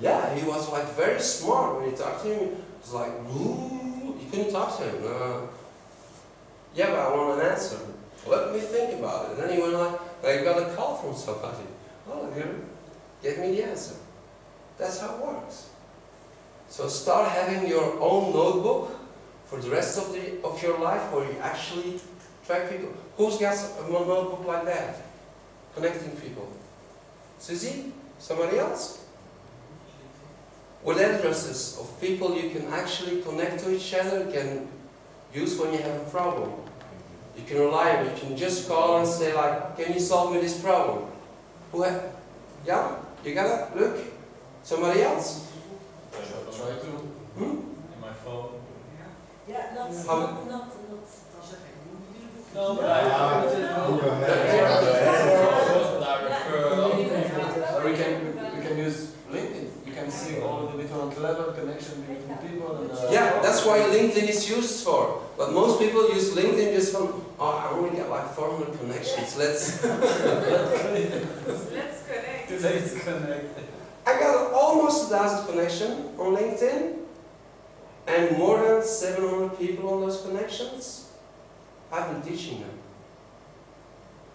Yeah, he was like very smart when you talked to him. It was like, ooh, you couldn't talk to him. Uh, yeah, but I want an answer. Let me think about it. And then he went like, I got a call from somebody. Oh, here, get me the answer. That's how it works. So start having your own notebook for the rest of the of your life where you actually track people. Who's got a notebook like that? Connecting people. Susie? Somebody else? With addresses of people you can actually connect to each other, you can use when you have a problem. You can rely on, you can just call and say like, can you solve me this problem? Who ha yeah? You got it? Look? Somebody else? Try to Hmm? in my phone. Yeah. No, but I refer. Or we can, we can use LinkedIn. You can see all the different level connection between people. Uh, Yeah, that's why LinkedIn is used for. But most people use LinkedIn just from, oh, I only got like 400 connections. Let's. Let's connect. Let's connect. I got almost a thousand connections on LinkedIn, and more than 700 people on those connections. I've been teaching them.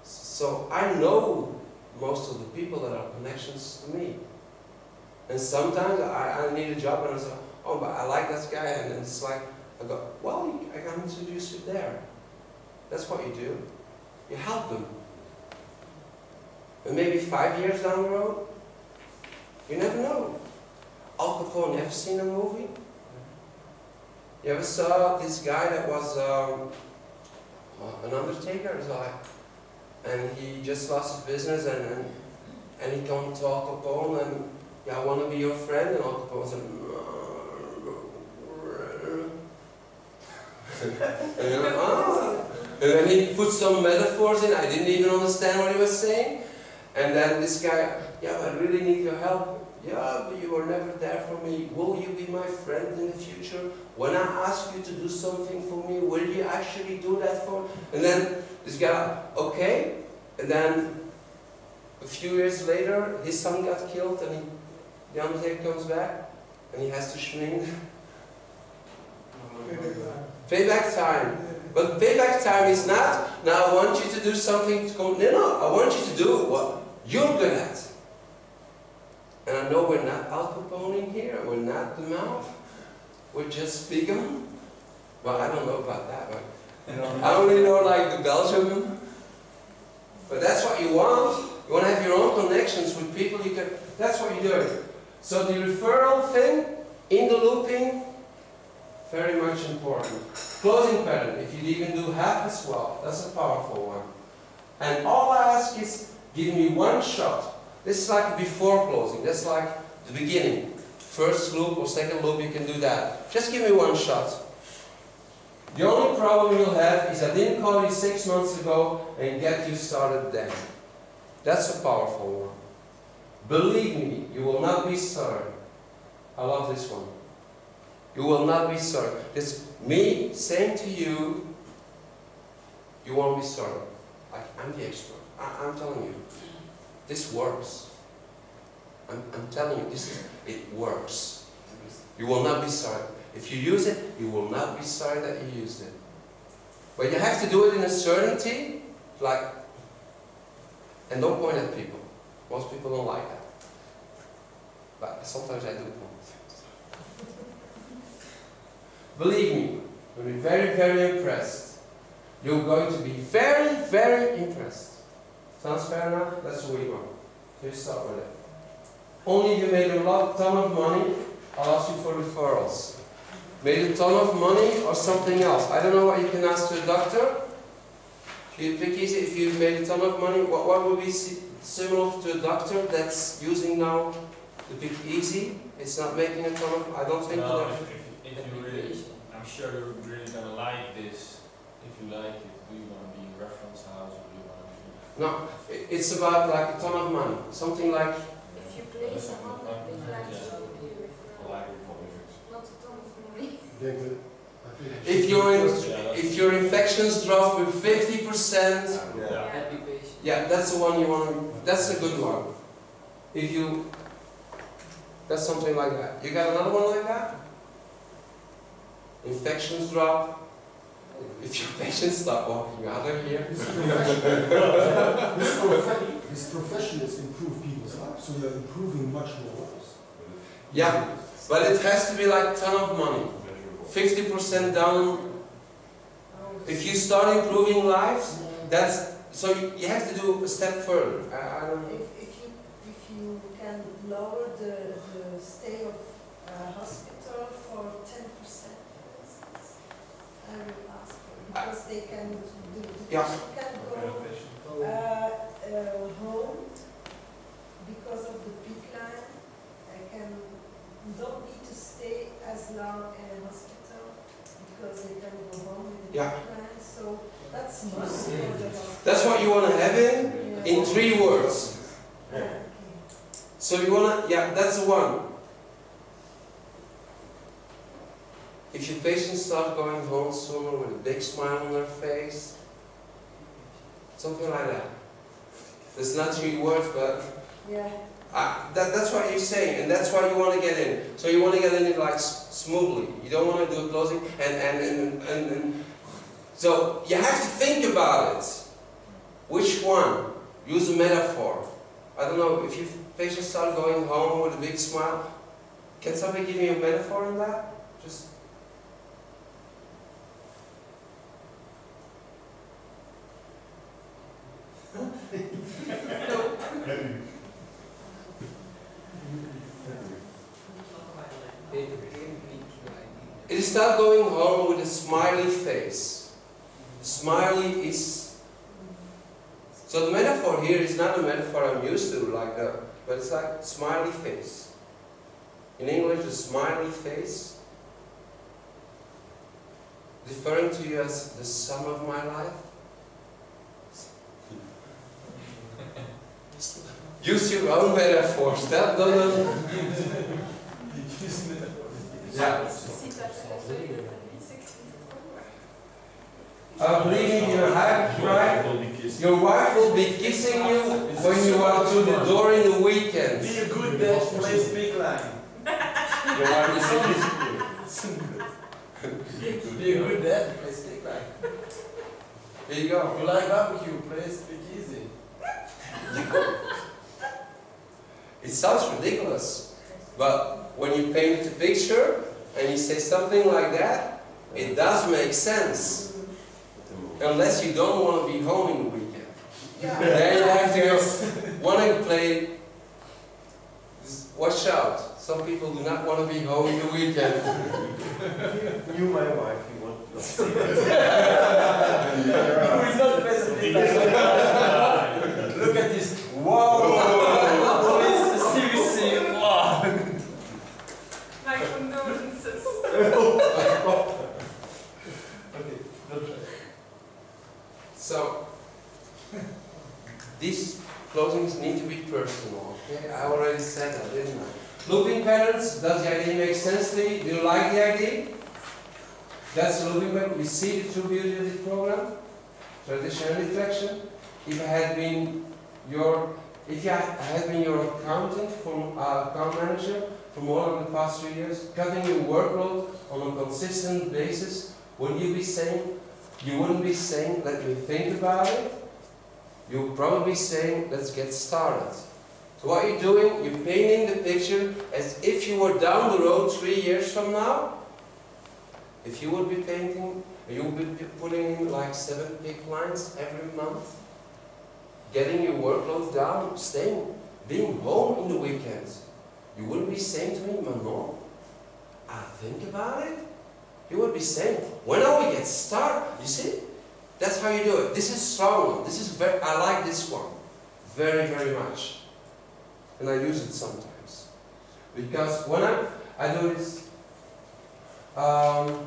So I know most of the people that are connections to me. And sometimes I, I need a job and I say, oh, but I like that guy, and it's like, I go, well, I can introduce you there. That's what you do. You help them. And maybe five years down the road, you never know. Al Capone, you ever seen a movie? You ever saw this guy that was um, an undertaker, like, and he just lost his business and, and, and he come to Al Capone and, yeah, I want to be your friend, and Al Capone said, and, know, "Ah." and then he put some metaphors in, I didn't even understand what he was saying, and then this guy, yeah, I really need your help. Yeah, but you were never there for me. Will you be my friend in the future? When I ask you to do something for me, will you actually do that for me? And then this guy, okay. And then a few years later, his son got killed and he, the Undertaker comes back and he has to schmink. Payback time. But payback time is not, now I want you to do something to come, no, no, I want you to do what you're good at. And I know we're not in here, we're not the mouth, we're just Spiegel. Well, I don't know about that, know, I only know like the Belgium. But that's what you want. You want to have your own connections with people you can, that's what you're doing. So the referral thing, in the looping, very much important. Closing pattern, if you even do half as well, that's a powerful one. And all I ask is, give me one shot. This is like before closing, that's like the beginning. First loop or second loop, you can do that. Just give me one shot. The only problem you'll have is I didn't call you six months ago and get you started then. That's a powerful one. Believe me, you will not be sorry. I love this one. You will not be sorry. This me saying to you, you won't be sorry. I, I'm the expert. I, I'm telling you, this works. I'm, I'm telling you, this is, it works. You will not be sorry. If you use it, you will not be sorry that you used it. But you have to do it in a certainty, like, and don't point at people. Most people don't like that. But sometimes I do point. Believe me, you'll be very, very impressed. You're going to be very, very impressed. Enough? That's what we want. So you start with it. Only if you made a lot, ton of money, I'll ask you for referrals. Made a ton of money or something else. I don't know what you can ask to a doctor. If you pick easy, if you made a ton of money, what, what would be similar to a doctor that's using now the big easy? It's not making a ton of, I don't think No, if, if, if you really, I'm sure you're really gonna like this. If you like it, do you wanna be in reference house or do you wanna be? No, it's about like a ton of money. Something like If you base a hundred big Yeah. lines be referred, like it for living. not a ton of money. Ik denk dat, I think it If your in- if your infections drop with 50%, Yeah. Yeah, that's the one you want to, that's a good one. If you, that's something like that. You got another one like that? Infections drop. If your patients start walking out of here. His profession, his, profe- his profession is improve people's lives, so you're improving much more lives. Yeah, but it has to be like ton of money. 50% down. If you start improving lives, that's, so you you have to do a step further. I, I don't know. If, if you, if you can lower the, the stay of uh, hospital for ten percent, for instance, I will ask for, because they can, the, the Yeah. can go, uh, uh, home because of the PICC line. I can, don't need to stay as long in a hospital because they can go home with the Yeah. PICC line, so that's must for. That's what you want to have in, Yeah. in three words. Yeah, okay. So you wanna, yeah, that's the one. If your patients start going home sooner with a big smile on their face, something like that. It's not three words, but Yeah. uh, that, that's what you're saying, and that's why you want to get in. So you want to get in it like smoothly. You don't want to do a closing, and, and, and, and, and so you have to think about it. Which one? Use a metaphor. I don't know if your patients start going home with a big smile. Can somebody give me a metaphor in that? Just It start going home with a smiley face. Smiley is. So the metaphor here is not a metaphor I'm used to, like the, but it's like smiley face. In English, a smiley face, referring to you as the sum of my life. Use your own metaphors. That doesn't. Yeah. Ziet dat zo in de inzicht Uh, believing your wife, right? Will be kissed. Your wife will be kissing you when you are through the door in the weekend. Be a good dad, play speak line. Your wife will be kissing you. Be a good dad, play speak line. There you go. You like barbecue, play speak easy. It sounds ridiculous, but when you paint the picture and you say something like that, it does make sense. Unless you don't want to be home in the weekend. Then you have to go, want to play, watch out. Some people do not want to be home in the weekend. you, my wife, you want to see Who is not present in that? Look at this. Whoa! Police, CVC. Wow! My condolences. Okay. So, these closings need to be personal. Okay, I already said that, didn't I? Looping patterns, does the idea make sense to you? Do you like the idea? That's a looping pattern. You see the true beauty of this program? Traditional reflection. If I had been your, if you had, I had been your accountant, from uh, account manager for more than the past three years, cutting your workload on a consistent basis, wouldn't you be saying, you wouldn't be saying, let me think about it. You'll probably be saying, let's get started. So what you're doing, you're painting the picture as if you were down the road three years from now. If you would be painting, you would be putting in like seven big lines every month. Getting your workload down, staying, being home in the weekends. You wouldn't be saying to me, Manon, I think about it. You would be saying, when are we get started? You see? That's how you do it. This is strong. This is very, I like this one. Very, very much. And I use it sometimes. Because when I, I do this, um,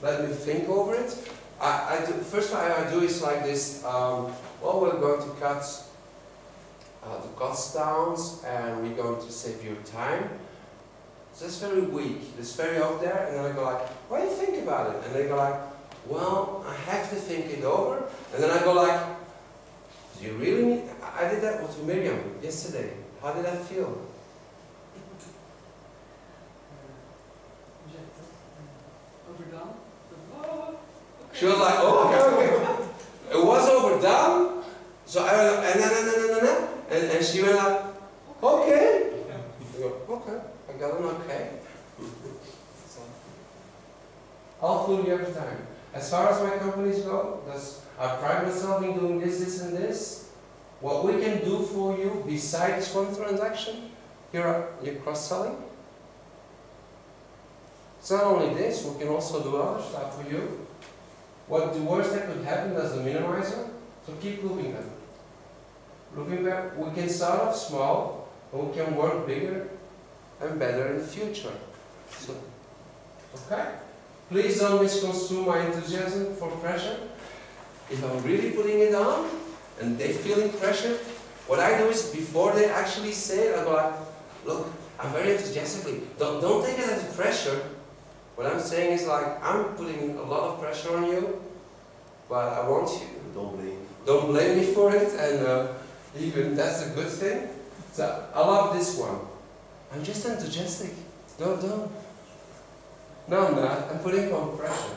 let me think over it. I, I do, first thing I do is like this, um, well, we're going to cut uh, the cost downs and we're going to save you time. So it's very weak, it's very out there, and then I go like, what do you think about it? And they go like, well, I have to think it over. And then I go like, do you really need, I did that with Miriam yesterday. How did that feel? Overdone? She was like, oh, okay, okay. It was overdone. So I went, and, then, and, and, and, and, and, and she went like, okay. I go, okay, I got an okay. So, fool you every time. As far as my companies go, that's, I pride myself in doing this, this, and this. What we can do for you besides one transaction, you're, you're cross-selling. It's not only this, we can also do other stuff for you. What the worst that could happen as a minimizer, so keep moving it. Looking back, we can start off small, but we can work bigger and better in the future. So, okay? Please don't misconstrue my enthusiasm for pressure. If I'm really putting it on and they're feeling pressure, what I do is before they actually say it, I go like, look, I'm very enthusiastically. Don't, don't take it as pressure. What I'm saying is like, I'm putting a lot of pressure on you, but I want you. Don't blame. Don't blame me for it, and uh, even that's a good thing. So I love this one. I'm just enthusiastic. Don't, don't. No, I'm not. I'm putting on pressure.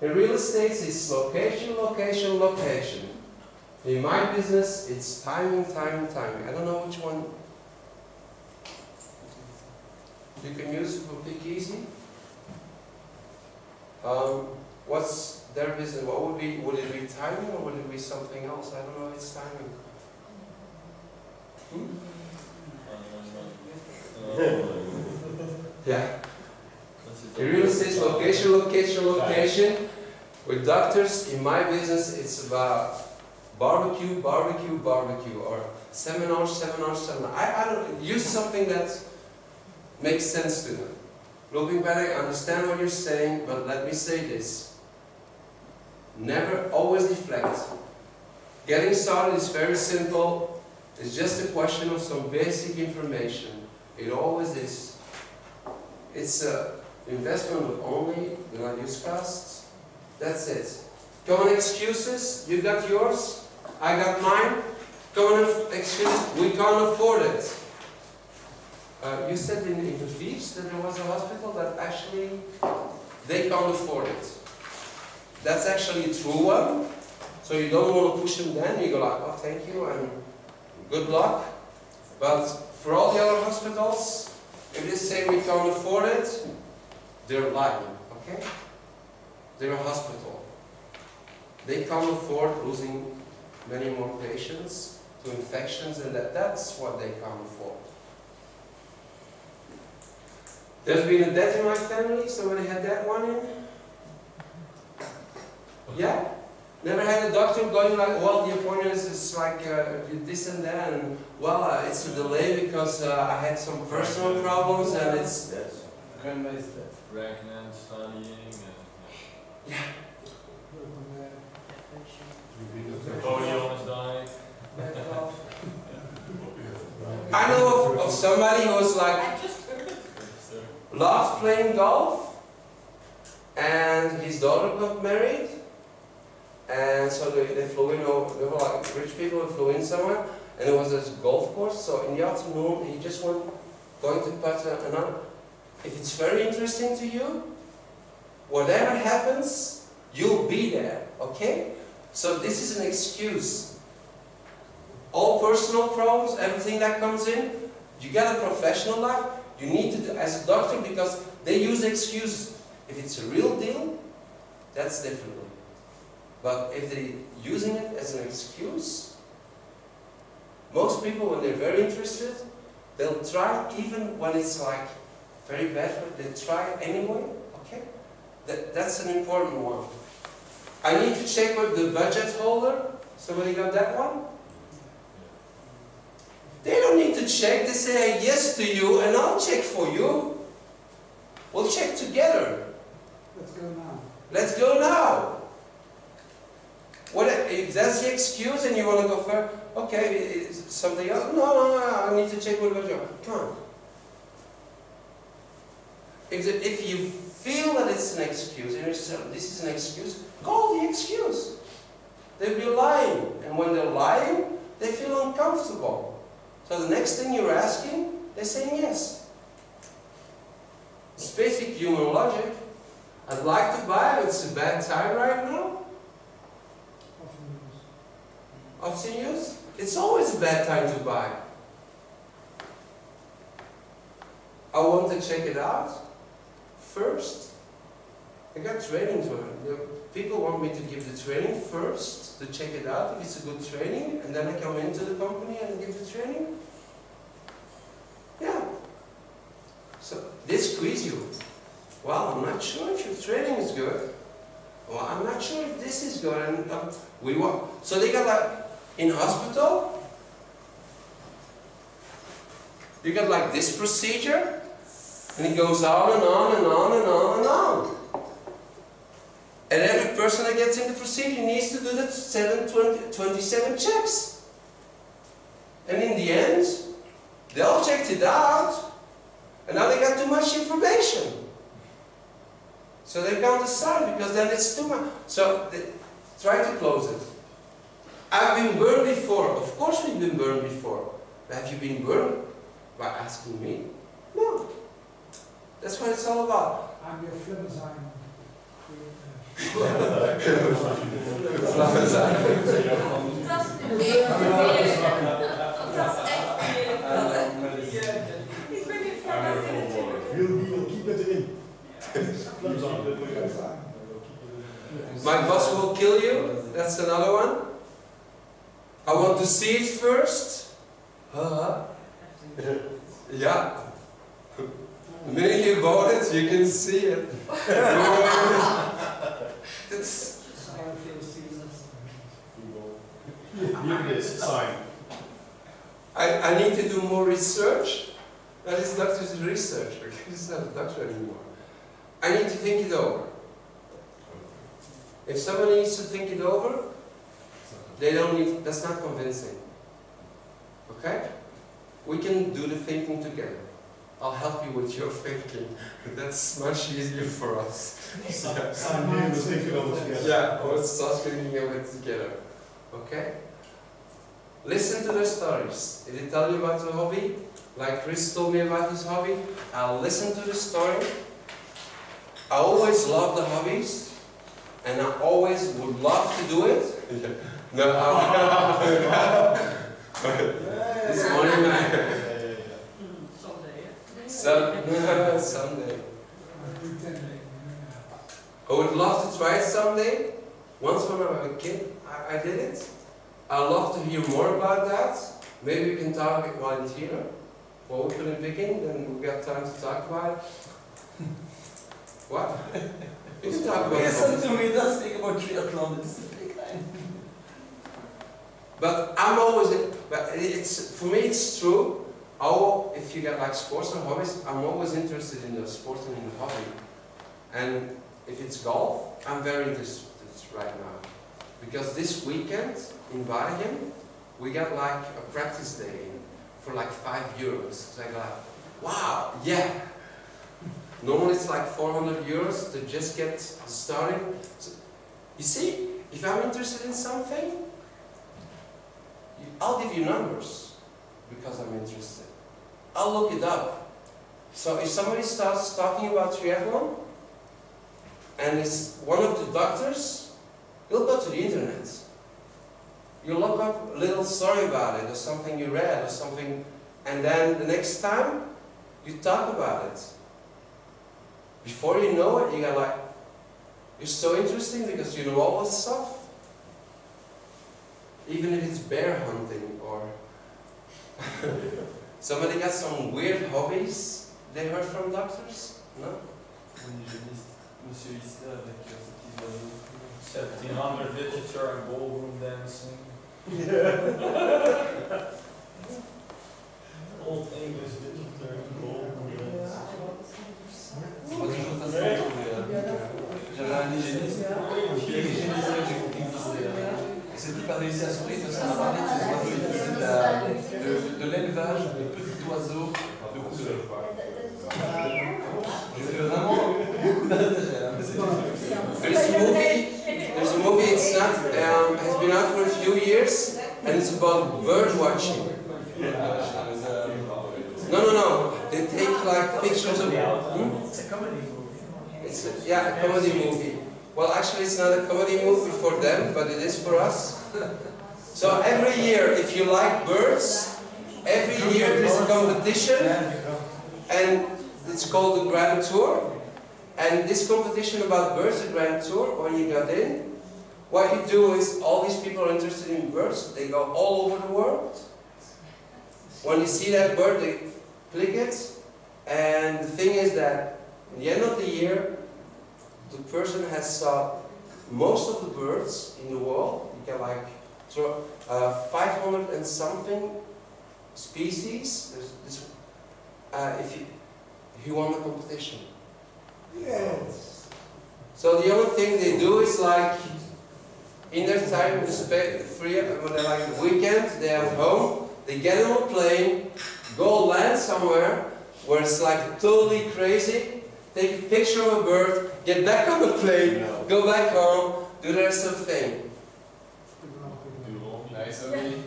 In real estate, it's location, location, location. In my business, it's timing, timing, timing. I don't know which one you can use for Big Easy. Um, what's their business? What would be? Would it be timing or would it be something else? I don't know. It's timing. Hmm? Yeah. In real estate, location, location, location. With doctors, in my business, it's about barbecue, barbecue, barbecue, or seminar, seminar, seminar. I, I don't use something that makes sense to them. Looking back, I understand what you're saying, but let me say this. Never always deflect. Getting started is very simple. It's just a question of some basic information. It always is. It's an investment of only, the not use costs. That's it. Common excuses, you got yours, I got mine. Common excuses, we can't afford it. Uh, you said in, in the fees that there was a hospital that actually they can't afford it. That's actually a true one. So you don't want to push them then, you go like, oh thank you and good luck. But for all the other hospitals, if they say we can't afford it, they're lying, okay? They're a hospital. They can't afford losing many more patients to infections and that, that's what they can't afford. There's been a death in my family, somebody had that one in? Yeah? Never had a doctor going like, well, the appointment is like uh, this and that, and well, uh, it's a delay because uh, I had some personal problems and it's. Yes. Grandma is dead. Pregnant, studying, and Napoleon is dying. I know of, of somebody who was like, I loved playing golf, and his daughter got married, and so they, they flew in, over- they were like rich people who flew in somewhere, and it was this golf course, so in the afternoon he just went, going to putt another. If it's very interesting to you, whatever happens, you'll be there, okay? So this is an excuse. All personal problems, everything that comes in, you get a professional life, you need to, do, as a doctor, because they use excuses. If it's a real deal, that's different. But if they're using it as an excuse, most people, when they're very interested, they'll try even when it's like very bad, but they try anyway, okay? That, that's an important one. I need to check with the budget holder. Somebody got that one? They don't need to check. They say yes to you and I'll check for you. We'll check together. Let's go now. Let's go now. What if that's the excuse and you want to go for, okay, something else. No, no, no, I need to check with my job. Come on. If, if you feel that it's an excuse, and you say, this is an excuse, call the excuse. They'll be lying. And when they're lying, they feel uncomfortable. So the next thing you're asking, they're saying yes. It's basic human logic. I'd like to buy, but it's a bad time right now. Often used. It's always a bad time to buy. I want to check it out first. I got training for it. People want me to give the training first, to check it out if it's a good training, and then I come into the company and give the training. Yeah. So they squeeze you. Well, I'm not sure if your training is good. Well, I'm not sure if this is good. And um, we want. So they got like in hospital. You got like this procedure, and it goes on and on and on and on and on. And every person that gets in the procedure needs to do the 7, 20, 27 checks. And in the end, they all checked it out, and now they got too much information. So they can't decide because then it's too much. So they try to close it. I've been burned before. Of course we've been burned before. But have you been burned? By asking me? No. That's what it's all about. I'm your Flemazine. Dat is echt heerlijk. Ik ben niet van dat in het We'll, we'll keep it in. My boss will kill you. That's another one. I want to see it first. Huh? Yeah. The minute you bought it, you can see it. That's, Here it is, sign. I, I need to do more research. That is doctor's research, because he's not a doctor anymore. I need to think it over. If somebody needs to think it over, they don't need, that's not convincing. Okay? We can do the thinking together. I'll help you with your thinking. That's much easier for us. Sign here, we'll think it over together. Yeah, let's start thinking of it together. Okay? Listen to their stories. If they tell you about a hobby, like Chris told me about his hobby, I'll listen to the story. I always love the hobbies, and I always would love to do it. no, I- um, this morning, I- Someday. some, someday. I would love to try it someday. Once when I was a kid, I, I did it. I'd love to hear more about that. Maybe we can talk while it's here. While we couldn't begin, then we got time to talk about it. what? We can talk about Listen to me, don't speak about triathlon, it's a PICC line. But I'm always, but it's, for me it's true. Oh, if you get like sports and hobbies, I'm always interested in the sport and in the hobby. And if it's golf, I'm very interested right now. Because this weekend in Waregem, we got like a practice day for like five euros. So I got, wow, yeah. Normally it's like 400 euros to just get started. So, you see, if I'm interested in something, I'll give you numbers because I'm interested. I'll look it up. So if somebody starts talking about triathlon, and it's one of the doctors, you'll go to the internet. You look up a little story about it, or something you read, or something, and then the next time, you talk about it. Before you know it, you got like, you're so interesting because you know all this stuff. Even if it's bear hunting or somebody got some weird hobbies they heard from doctors? No? Monsieur Isler avec euh, ses petits oiseaux. 1700 literature and ballroom dancing. Old English literature. Moi, toujours ça sourire parce qu'on a parlé de ces oiseaux, ils faisaient de de- de l'élevage de petits oiseaux de couleur. J'ai fait vraiment beaucoup d'intérêt. hein, mais c'est- There's a movie. There's a movie. It's not um, has been out for a few years, and it's about bird watching. No, no, no. They take like pictures of. Hmm? It's a comedy movie. It's a, yeah, a comedy movie. Well, actually, it's not a comedy movie for them, but it is for us. So every year, if you like birds, every year there's a competition, and it's called the Grand Tour. And this competition about birds, the Grand Tour, when you got in, what you do is all these people are interested in birds. They go all over the world. When you see that bird, they click it, and the thing is that at the end of the year, the person has saw most of the birds in the world. Like throw uh, 500 and something species. There's this, uh, if you if you won the competition. Yes. So the only thing they do is like in their time, the spe- free when they like the weekend, they're at home. They get on a plane, go land somewhere where it's like totally crazy. Take a picture of a bird, get back on the plane, go back home, do the rest of the thing. Nice of me.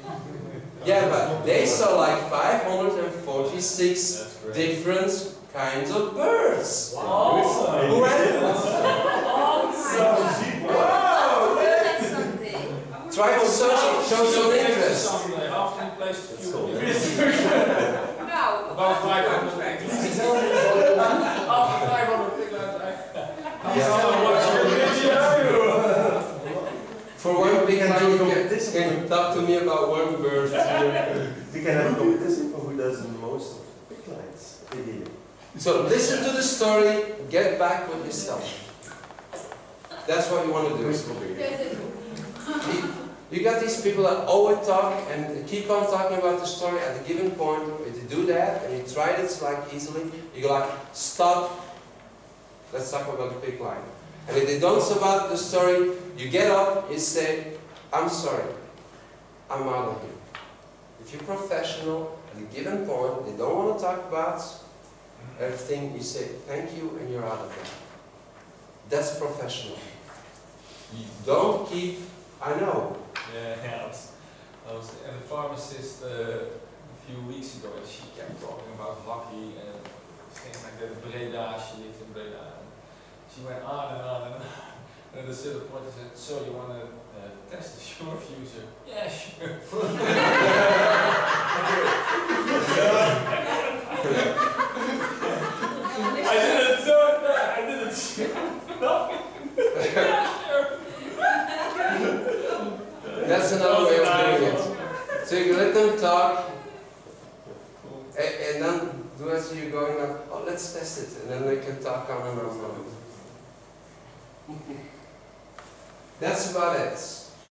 Yeah, but they saw like 546 different kinds of birds. Awesome. Who had Wow! That's someday. Try to search, show some interest. Some, often placed a few cool. No. About 500 piglets. After 500 piglets, I Yeah. still watch your video. For one big Can you can, can you talk to me about one verse? We can have a competition for who does the most of PICC lines. So listen to the story, get back with yourself. That's what you want to do. You- got these people that always talk and keep on talking about the story at a given point. If you do that and you try it like easily, you go like, stop. Let's talk about the PICC line. And if they don't stop about the story, you get up, you say, I'm sorry. I'm out of here. If you're professional at a given point, they don't want to talk about everything, you say thank you and you're out of there. That's professional. You don't keep, I know, Yeah, yeah, I was, and the pharmacist uh, a few weeks ago, and she kept talking about hockey and things like that. Breda, she lived in Breda. She went on and on and on. And at a certain point, I said, "So you want to test the shore future. Yeah, sure. I didn't do that. I didn't. Nothing. Yeah, sure. that's another way of doing it. So you let them talk, and, and then do as you're going on, oh, let's test it, and then they can talk on and on and on. That's about it.